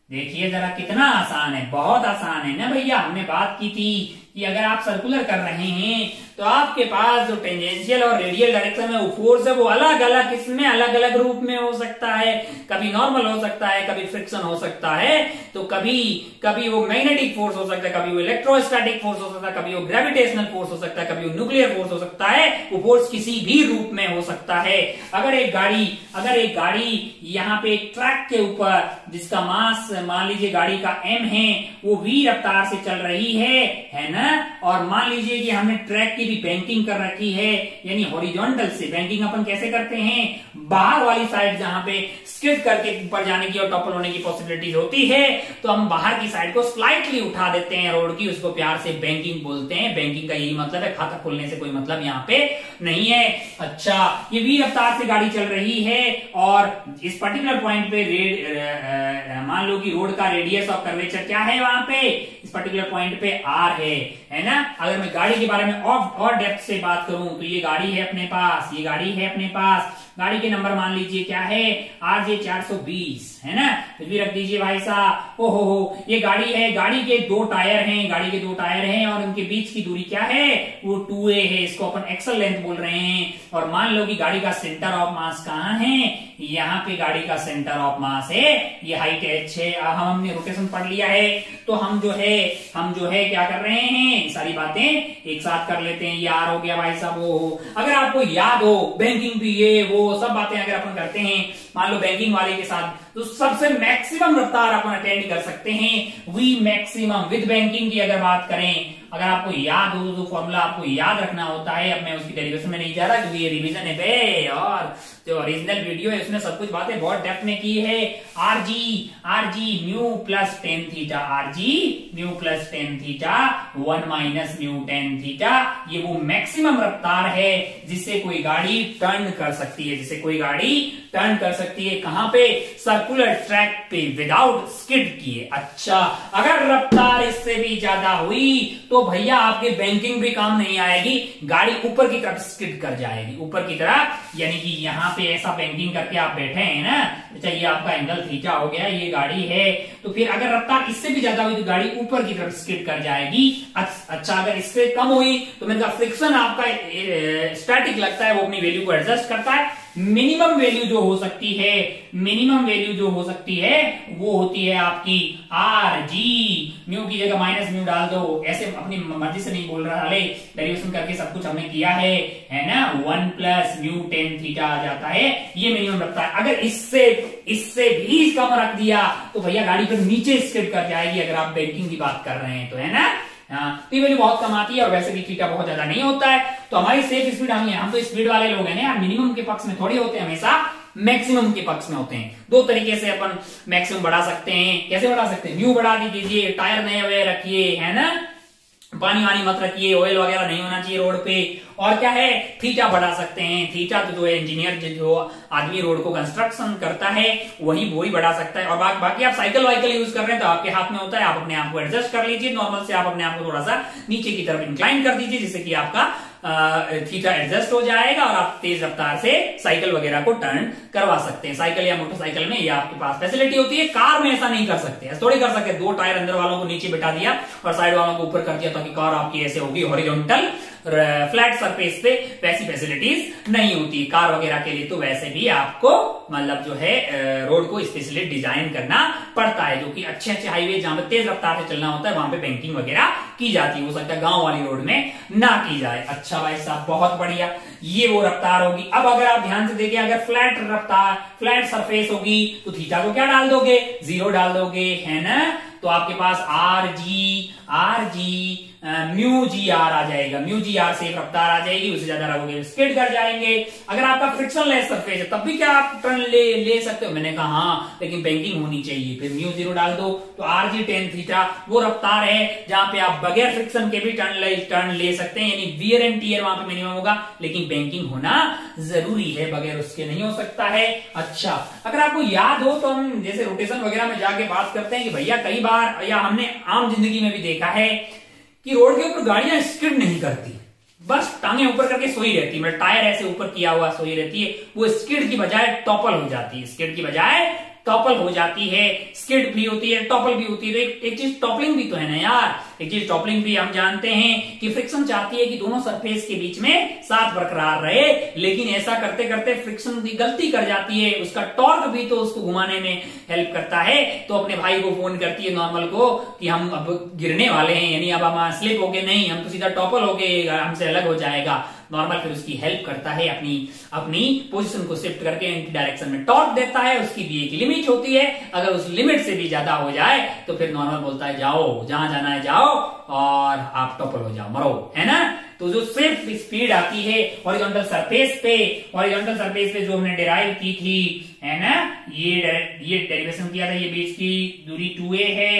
देखिए जरा कितना आसान है। बहुत आसान है ना भैया? हमने बात की थी कि अगर आप सर्कुलर कर रहे हैं तो आपके पास जो टेंजेंशियल और रेडियल डायरेक्शन में वो फोर्स है, वो अलग अलग किसमें अलग अलग रूप में हो सकता है। कभी नॉर्मल हो सकता है, कभी फ्रिक्शन हो सकता है। तो कभी कभी वो मैग्नेटिक फोर्स हो सकता है, कभी वो इलेक्ट्रोस्टैटिक फोर्स हो सकता है, कभी वो ग्रेविटेशनल फोर्स हो सकता है, कभी वो न्यूक्लियर फोर्स हो सकता है। वो फोर्स किसी भी रूप में हो सकता है। अगर एक गाड़ी, अगर एक गाड़ी यहाँ पे ट्रैक के ऊपर जिसका मास, मान लीजिए गाड़ी का एम है, वो वी रफ्तार से चल रही है है ना? और मान लीजिए कि हमने ट्रैक की भी बैंकिंग कर रखी है, यानी हॉरिजॉन्टल से बैंकिंग अपन कैसे करते हैं? बाहर वाली साइड जहाँ पे स्किड करके ऊपर जाने की और टॉपल होने की पॉसिबिलिटी होती है तो हम बाहर की साइड को स्लाइटली उठा देते हैं रोड की, उसको प्यार से बैंकिंग बोलते हैं। बैंकिंग का यही मतलब है, खाता खोलने से कोई मतलब यहाँ पे नहीं है। अच्छा ये वी रफ्तार से गाड़ी चल रही है, और इस पर्टिकुलर पॉइंट पे रेड मान लो कि रोड का रेडियस ऑफ़ कर्वेचर क्या है वहाँ पे? इस पर्टिकुलर पॉइंट पे आर है है ना? अगर मैं गाड़ी के बारे में और और डेप्थ से बात करूँ तो ये गाड़ी है अपने पास, ये गाड़ी है अपने पास। गाड़ी के नंबर मान लीजिए क्या है? आर जे चार सौ बीस, है ना? फिर भी रख दीजिए भाई साहब। ओ हो हो ये गाड़ी है, गाड़ी के दो टायर हैं, गाड़ी के दो टायर हैं, और उनके बीच की दूरी क्या है? वो टू ए है, इसको अपन एक्सल लेंथ बोल रहे हैं। और मान लो कि गाड़ी का सेंटर ऑफ़ मास कहाँ है? यहाँ पे गाड़ी का सेंटर ऑफ़ मास है। ये हाइट एच है। हम हमने रोटेशन पढ़ लिया है। तो हम जो है, हम जो है क्या कर रहे हैं? सारी बातें एक साथ कर लेते हैं। यार हो गया भाई साहब, वो हो। अगर आपको याद हो बैंकिंग भी ये, वो, सब बातें अगर अपन करते हैं, मान लो बैंकिंग वाले के साथ तो सबसे मैक्सिमम रफ्तार अपन अटेंड कर सकते हैं। वी मैक्सिमम विद बैंकिंग की अगर बात करें अगर आपको याद हो तो फॉर्मूला आपको याद रखना होता है। अब मैं उसकी डेरिवेशन में नहीं जा रहा, क्योंकि ये रिवीजन है। बे और जो ओरिजिनल वीडियो है, उसने सब कुछ बातें बहुत डेप्थ में की है। R G R G mu plus tan theta R G mu plus tan theta one minus mu tan theta ये वो मैक्सिमम रफ्तार है जिससे कोई गाड़ी टर्न कर सकती है, जिससे कोई गाड़ी टर्न कर सकती है। कहाँ पे? सर्कुलर ट्रैक पे विदाउट स्किड किए। अच्छा अगर रफ्तार इससे भी ज़्यादा हुई तो भैया आपके बैंकिंग भी काम नहीं आएगी। गाड़ी ऊपर की तरफ़ स्किड कर जाएगी। ऊपर की तरफ़, यानी कि यहाँ पे ऐसा बैंकिंग करके आप बैठे हैं ना अच्छा ये आपका एंगल थीटा हो गया, ये गाड़ी है। तो फिर अगर रफ्तार इससे भी ज़्यादा हुई तो गाड़ी ऊपर की तरफ़ स्किड कर जाएगी। अच्छा अगर इससे कम हुई तो मेरे फ्रिक्शन आपका स्टैटिक लगता है, वो अपनी वैल्यू को एडजस्ट करता है। मिनिमम वैल्यू जो हो सकती है, मिनिमम वैल्यू जो हो सकती है, वो होती है आपकी आर जी म्यू की जगह माइनस म्यू डाल दो। ऐसे अपनी मर्ज़ी से नहीं बोल रहा है। डेरिवेशन करके सब कुछ हमने किया है। है ना? One plus mu tan theta आ जाता है। ये मिनिमम रखता है। अगर इससे इससे भी कम रख दिया तो भैया गाड़ी पर नीचे स्किप कर जाएगी अगर आप बैंकिंग की बात कर रहे हैं तो है ना? पी वैल्यू बहुत कम आती है और वैसे भी थीटा बहुत ज़्यादा नहीं होता है। तो हमारी सेफ़ स्पीड हम हम तो स्पीड वाले लोग हैं ना मिनिमम के पक्ष में थोड़ी होते हैं हमेशा मैक्सिमम के पक्ष में होते हैं। दो तरीके से अपन मैक्सिमम बढ़ा सकते हैं। कैसे बढ़ा सकते हैं? न्यू बढ़ा दीजिए, टायर नए हुए रखिए, है ना? पानी वानी मत रखिए ऑयल वगैरह नहीं होना चाहिए रोड पे। और क्या है? थीटा बढ़ा सकते हैं। थीटा तो जो है इंजीनियर जो आदमी रोड को कंस्ट्रक्शन करता है वही वही बढ़ा सकता है। और बा, बाकी आप साइकिल वाइकल यूज़ कर रहे हैं तो आपके हाथ में होता है आप अपने आप को एडजस्ट कर लीजिए। नॉर्मल से आप अपने आप को थोड़ा सा नीचे की तरफ़ इंक्लाइन कर दीजिए जिससे कि आपका थीटा एडजस्ट हो जाएगा और आप तेज रफ्तार से साइकिल वगैरह को टर्न करवा सकते हैं। साइकिल या मोटरसाइकिल में ये आपके पास फैसिलिटी होती है। कार में ऐसा नहीं कर सकते। थोड़ी कर सकते। दो टायर अंदर वालों को नीचे बिठा दिया और साइड वालों को ऊपर कर दिया ताकि कार आपकी ऐसे होगी हॉरिजॉन्टल फ्लैट सरफेस पे वैसी फैसिलिटीज़ नहीं होती। कार वगैरह के लिए तो वैसे भी आपको मतलब जो है रोड को स्पेशली डिज़ाइन करना पड़ता है, जो कि अच्छे अच्छे हाईवे जहाँ पर तेज रफ्तार से चलना होता है, वहाँ पे बैंकिंग वगैरह की जाती है। हो सकता है गाँव वाली रोड में ना की जाए। अच्छा भाई साहब, बहुत बढ़िया। ये वो रफ्तार होगी। अब अगर आप ध्यान से देखिए अगर फ्लैट रफ्तार फ्लैट सरफेस होगी तो थीटा को क्या डाल दोगे? ज़ीरो डाल दोगे, है ना? तो आपके पास R G R G mu G R आ जाएगा। म्यू जी आर से रफ्तार आ जाएगी, उससे ज़्यादा रहोगे स्किड कर जाएँगे। अगर आपका फ्रिक्शन लेस सरफेस है, तब भी क्या आप टर्न ले ले सकते हो? मैंने कहा हाँ लेकिन बैंकिंग होनी चाहिए। फिर म्यू ज़ीरो डाल दो तो आर जी टेन थीटा वो रफ्तार है, जहाँ पे आप बगैर फ्रिक्शन के भी टर्न ले टर्न ले सकते हैं। यानी वियर एंड टीयर वहाँ पे मिनिमम होगा, लेकिन बैंकिंग होना ज़रूरी है, बगैर उसके नहीं हो सकता है। अच्छा अगर आपको याद हो तो हम जैसे रोटेशन वगैरह में जाके बात करते हैं कि भैया, कई बार या हमने आम ज़िंदगी में भी देखा है कि रोड के ऊपर गाड़ियाँ स्किड नहीं करती। बस टांगे ऊपर करके सोई रहती है। मतलब टायर ऐसे ऊपर किया हुआ, सोई रहती है। वो स्किड की बजाय टॉपल हो जाती है। स्किड की बजाय टॉपल हो जाती है स्किड भी होती है टॉपल भी होती है। तो एक, चीज़ टॉपलिंग भी तो है ना यार। एक चीज़ टॉपलिंग भी हम जानते हैं कि फ्रिक्शन चाहती है कि दोनों सरफेस के बीच में साथ बरकरार रहे। लेकिन ऐसा करते करते फ्रिक्शन की गलती कर जाती है। उसका टॉर्क भी तो उसको घुमाने में हेल्प करता है। तो अपने भाई को फ़ोन करती है नॉर्मल को कि हम अब गिरने वाले हैं। यानी अब हम स्लिप हो गए नहीं हम तो सीधा टॉपल हो गए हमसे अलग हो जाएगा। नॉर्मल फिर उसकी हेल्प करता है, अपनी अपनी पोजीशन को शिफ्ट करके एंटी डायरेक्शन में टॉर्क देता है, उसकी भी एक लिमिट होती है। अगर उस लिमिट से भी ज़्यादा हो जाए तो फिर नॉर्मल बोलता है, जाओ, जहाँ जाना है जाओ और आप टॉपर हो जाओ, मरो। है ना? तो जो सिर्फ़ स्पीड आती है हॉरिजॉन्टल सरफेस पे हॉरिजॉन्टल सरफेस पे जो हमने डिराइव की थी, है ना? ये ये डेरिवेशन किया था, ये बीच की दूरी टू ए है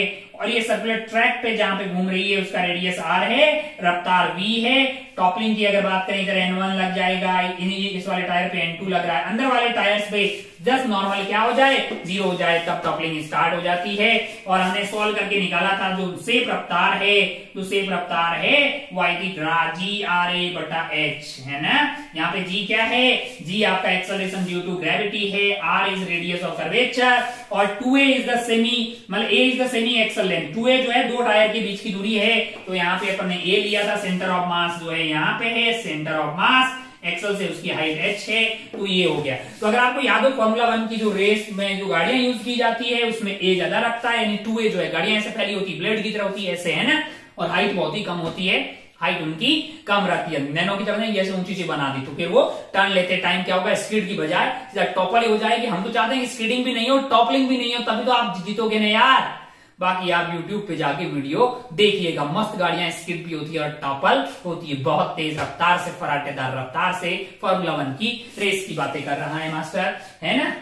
और ये सर्कुलर ट्रैक पे जहाँ पे घूम रही है, उसका रेडियस आर है, रफ्तार वी है। टॉपलिंग की अगर बात करें, इधर एन वन लग जाएगा इस वाले टायर पे एन टू लग रहा है। अंदर वाले टायर्स पे जस्ट नॉर्मल क्या हो जाए? ज़ीरो हो जाए, तब टॉपलिंग स्टार्ट हो जाती है। और हमने सॉल्व करके निकाला था, जो सेफ़ रफ्तार है जो सेफ़ रफ्तार है वो आई थी जी आर ए बटा एच है ना? यहाँ पे जी क्या है? जी आपका एक्सलेशन ड्यू टू ग्रेविटी है R is radius of curvature और two A is the semi मतलब A is the semi axle length two A जो है, दो टायर के बीच की दूरी है। तो यहाँ पे अपन ए लिया था सेंटर ऑफ़ मास जो है यहाँ पे है सेंटर ऑफ़ मास एक्सल से उसकी हाइट एच है तो ये हो गया। तो अगर आपको याद हो फॉर्मूला वन की जो रेस में जो गाड़ियाँ यूज़ की जाती है, उसमें ए ज़्यादा रखता है, यानी टू ए जो है, गाड़ियाँ ऐसे फैली होती है ब्लेड की तरह होती है ऐसे है ना? और हाइट बहुत ही कम होती है। हाइट उनकी कम रहती है। नैनो की तरह जैसे ऊँची सी बना दी तो फिर वो टर्न लेते टाइम क्या होगा? स्कीड की बजाय टॉपल हो जाएगी। हम तो चाहते हैं स्कीडिंग भी नहीं हो टॉपलिंग भी नहीं हो, तभी तो आप जीतोगे ना यार। बाकी आप YouTube पे जाके वीडियो देखिएगा। मस्त गाड़ियाँ स्किड भी होती है और टॉपल होती है। बहुत तेज रफ्तार से, फराटेदार रफ्तार से फॉर्मूला वन की रेस की बातें कर रहा है मास्टर। है ना?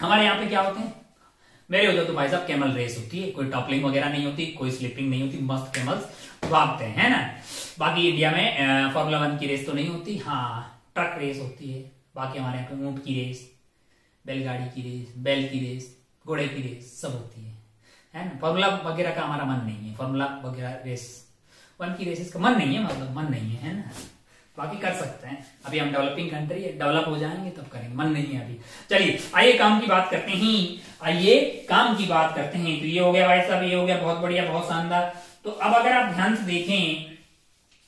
हमारे यहाँ पे क्या होते हैं? मेरे उधर तो भाई साहब कैमल रेस होती है। कोई टॉपलिंग वगैरह नहीं होती, कोई स्लिपिंग नहीं होती। मस्त कैमल्स भागते हैं ना? बाकी इंडिया में फॉर्मूला वन की रेस तो नहीं होती। हाँ ट्रक रेस होती है। बाकी हमारे यहाँ पे ऊँट की रेस बैलगाड़ी की रेस बैल की रेस घोड़े की रेस सब होती है। है ना? फॉर्मूला वगैरह का हमारा मन नहीं है। फॉर्मूला वगैरह रेस वन की रेसेस का मन नहीं है मतलब मन नहीं है है ना? बाकी कर सकते हैं। अभी हम डेवलपिंग कंट्री है डेवलप हो जाएँगे, तब करेंगे। मन नहीं है अभी। चलिए, आइए काम की बात करते हैं। आइए काम की बात करते हैं। तो ये हो गया भाई साहब, ये हो गया, बहुत बढ़िया, बहुत शानदार। तो अब अगर आप ध्यान से देखें,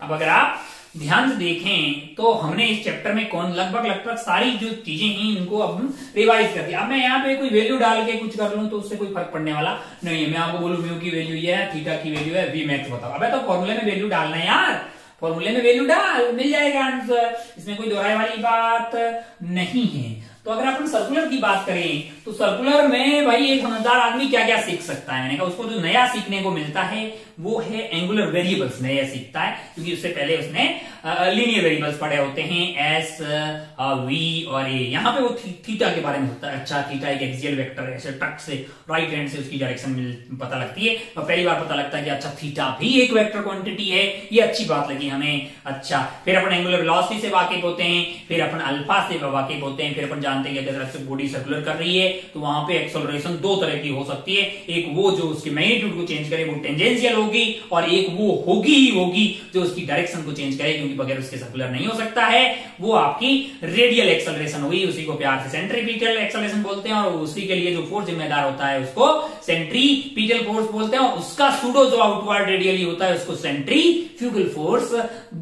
अब अगर आप ध्यान से देखें तो हमने इस चैप्टर में कौन, लगभग लगभग सारी जो चीज़ें हैं, इनको अब हम रिवाइज कर दिया। अब मैं यहाँ पे कोई वैल्यू डाल के कुछ कर लूँ तो उससे कोई फ़र्क पड़ने वाला नहीं है। मैं आपको बोलूँ म्यू की वैल्यू ये है थीटा की वैल्यू है वी मैक्स बताओ। अब तो फॉर्मूले में वैल्यू डालना है यार। फॉर्मूले में वैल्यू डाल, मिल जाएगा आंसर इसमें कोई दोहराई वाली बात नहीं है। तो अगर अपन सर्कुलर की बात करें तो सर्कुलर में भाई एक समझदार आदमी क्या क्या सीख सकता है? मैंने कहा, उसको जो नया सीखने को मिलता है, वो है एंगुलर वेरिएबल्स नया सीखता है, क्योंकि उससे पहले उसने लीनियर वेरिएबल्स पढ़े होते हैं एस वी और ए यहाँ पे वो थी, थीटा के बारे में होता है। अच्छा थीटा एक एक्सियल वेक्टर ऐसे टक से राइट हैंड से उसकी डायरेक्शन पता लगती है। और पहली बार पता लगता है कि अच्छा थीटा भी एक वेक्टर क्वांटिटी है। ये अच्छी बात लगी हमें। अच्छा फिर अपन एंगुलर वेलोसिटी से वाकिफ होते हैं फिर अपन अल्फ़ा से वाकिफ होते हैं फिर अपन जानते हैं कि अगर बॉडी सर्कुलर कर रही है तो वहाँ पे एक्सोलरेशन दो तरह की हो सकती है। एक वो जो उसकी मैग्नीट्यूड को चेंज करे वो टेंजेंशियल होगी और एक वो होगी ही होगी जो उसकी डायरेक्शन को चेंज करे क्योंकि बगैर उसके सर्कुलर नहीं हो सकता है। वो आपकी रेडियल एक्सलरेशन हुई उसी को प्यार से सेंट्रीपिटल एक्सलरेशन बोलते हैं और उसी के लिए जो फोर्स जिम्मेदार होता है उसको सेंट्रीपिटल फोर्स बोलते हैं और उसका सूडो जो आउटवर्ड रेडियली होता है उसको सेंट्रीफ्यूगल फोर्स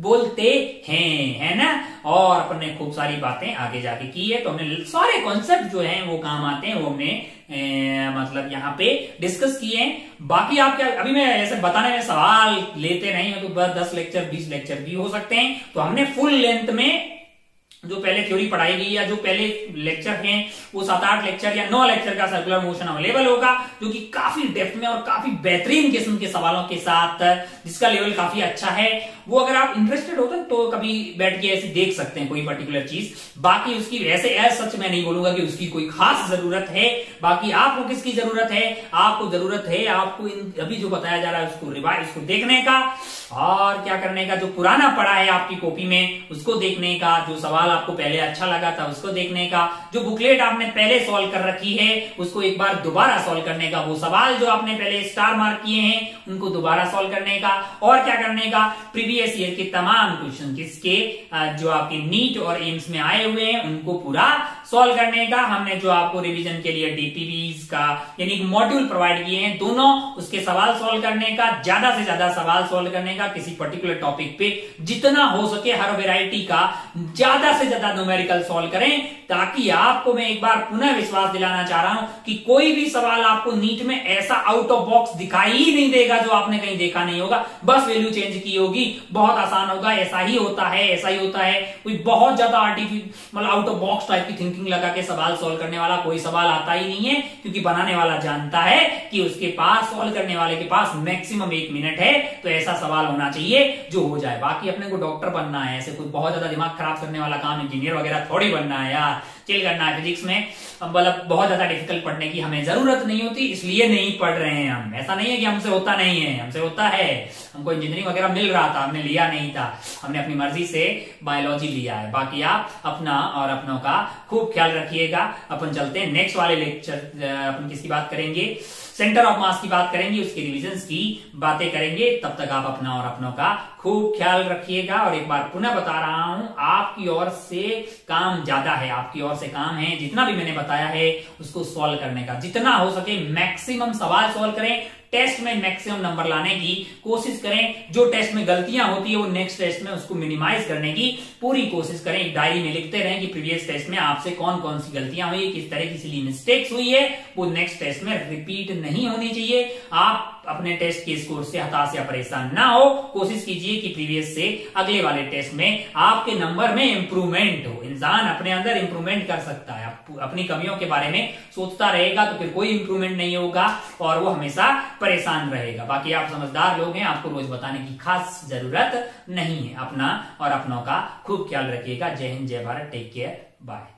बोलते हैं, है ना? और अपन खूब सारी बातें आगे जाके की है तो हमने सारे कॉन्सेप्ट जो है वो काम आते हैं, वो हमने मतलब यहाँ पे डिस्कस किए हैं। बाकी आप क्या, अभी मैं ऐसे बताने में सवाल लेते नहीं हूँ तो बस दस लेक्चर बीस लेक्चर भी हो सकते हैं। तो हमने फुल लेंथ में जो पहले थ्योरी पढ़ाई गई या जो पहले लेक्चर हैं, वो सात आठ लेक्चर या नौ लेक्चर का सर्कुलर मोशन अवेलेबल होगा, जो कि काफ़ी डेप्थ में और काफ़ी बेहतरीन किस्म के सवालों के साथ, जिसका लेवल काफ़ी अच्छा है। वो अगर आप इंटरेस्टेड होते तो कभी बैठ के ऐसे देख सकते हैं कोई पर्टिकुलर चीज़। बाकी उसकी, ऐसे एज सच मैं नहीं बोलूँगा कि उसकी कोई खास ज़रूरत है। बाकी आपको किसकी ज़रूरत है? आपको ज़रूरत है आपको इन, अभी जो बताया जा रहा है उसको रिवाइज उसको देखने का। और क्या करने का? जो पुराना पड़ा है आपकी कॉपी में, उसको देखने का, जो सवाल आपको पहले अच्छा लगा था उसको देखने का, जो बुकलेट आपने पहले सॉल्व कर रखी है, उसको एक बार दोबारा सॉल्व करने का, वो सवाल जो आपने पहले स्टार मार्क किए हैं, उनको दोबारा सॉल्व करने का, और क्या करने का? प्रीवियस ईयर के तमाम क्वेश्चन जो आपके नीट और एम्स में आए हुए हैं, उनको पूरा सॉल्व करने का हमने जो आपको रिवीजन के लिए डीपीबीज का, यानी मॉड्यूल प्रोवाइड किए हैं, दोनों उसके सवाल सॉल्व करने का, ज़्यादा से ज़्यादा सवाल सॉल्व करने का किसी पर्टिकुलर टॉपिक पे जितना हो सके हर वेराइटी का ज़्यादा से ज़्यादा न्यूमेरिकल सॉल्व करें, ताकि आपको मैं एक बार पुनः विश्वास दिलाना चाह रहा हूँ कि कोई भी सवाल आपको नीट में ऐसा आउट ऑफ़ बॉक्स दिखाई ही नहीं देगा जो आपने कहीं देखा नहीं होगा। बस वैल्यू चेंज की होगी। बहुत आसान होगा। ऐसा ही होता है, ऐसा ही होता है। कोई बहुत ज़्यादा आर्टिफिशियल मतलब आउट ऑफ़ बॉक्स टाइप की थिंकिंग लगा के सवाल सोल्व करने वाला कोई सवाल आता ही नहीं है, क्योंकि बनाने वाला जानता है कि उसके पास सोल्व करने वाले के पास मैक्सिमम एक मिनट है तो ऐसा सवाल होना चाहिए जो हो जाए। बाकी अपने को डॉक्टर बनना है, ऐसे कोई बहुत ज़्यादा दिमाग खराब करने वाला काम इंजीनियर वगैरह थोड़ी बनना है यार। चिल करना है फिजिक्स में। मतलब बहुत ज़्यादा डिफ़िकल्ट पढ़ने की हमें ज़रूरत नहीं होती, इसलिए नहीं पढ़ रहे हैं हम। ऐसा नहीं है कि हमसे होता नहीं है, हमसे होता है। हमको इंजीनियरिंग वगैरह मिल रहा था, हमने लिया नहीं था। हमने अपनी मर्ज़ी से बायोलॉजी लिया है। बाकी आप अपना और अपनों का खूब ख्याल रखिएगा। अपन चलते हैं नेक्स्ट वाले लेक्चर अपन किसकी बात करेंगे? सेंटर ऑफ़ मास की बात करेंगे, उसके रिविजन की बातें करेंगे, तब तक आप अपना और अपनों का खूब ख्याल रखिएगा। और एक बार पुनः बता रहा हूँ, आपकी ओर से काम ज़्यादा है, आपकी ओर से काम है, जितना भी मैंने बताया है, उसको सॉल्व करने का। जितना हो सके मैक्सिमम सवाल सॉल्व करें टेस्ट में मैक्सिमम नंबर लाने की कोशिश करें। जो टेस्ट में गलतियाँ होती है, वो नेक्स्ट टेस्ट में उसको मिनिमाइज करने की पूरी कोशिश करें। डायरी में लिखते रहें कि प्रीवियस टेस्ट में आपसे कौन कौन सी गलतियाँ हुई, किस तरह की मिस्टेक्स हुई है। वो नेक्स्ट टेस्ट में रिपीट नहीं होनी चाहिए। आप अपने टेस्ट के स्कोर से हताश या परेशान ना हो, कोशिश कीजिए कि प्रीवियस से अगले वाले टेस्ट में आपके नंबर में इंप्रूवमेंट हो। इंसान अपने अंदर इंप्रूवमेंट कर सकता है। अपनी कमियों के बारे में सोचता रहेगा तो फिर कोई इंप्रूवमेंट नहीं होगा और वो हमेशा परेशान रहेगा। बाकी आप समझदार लोग हैं, आपको रोज बताने की खास ज़रूरत नहीं है। अपना और अपनों का खूब ख्याल रखिएगा। जय हिंद, जय भारत टेक केयर बाय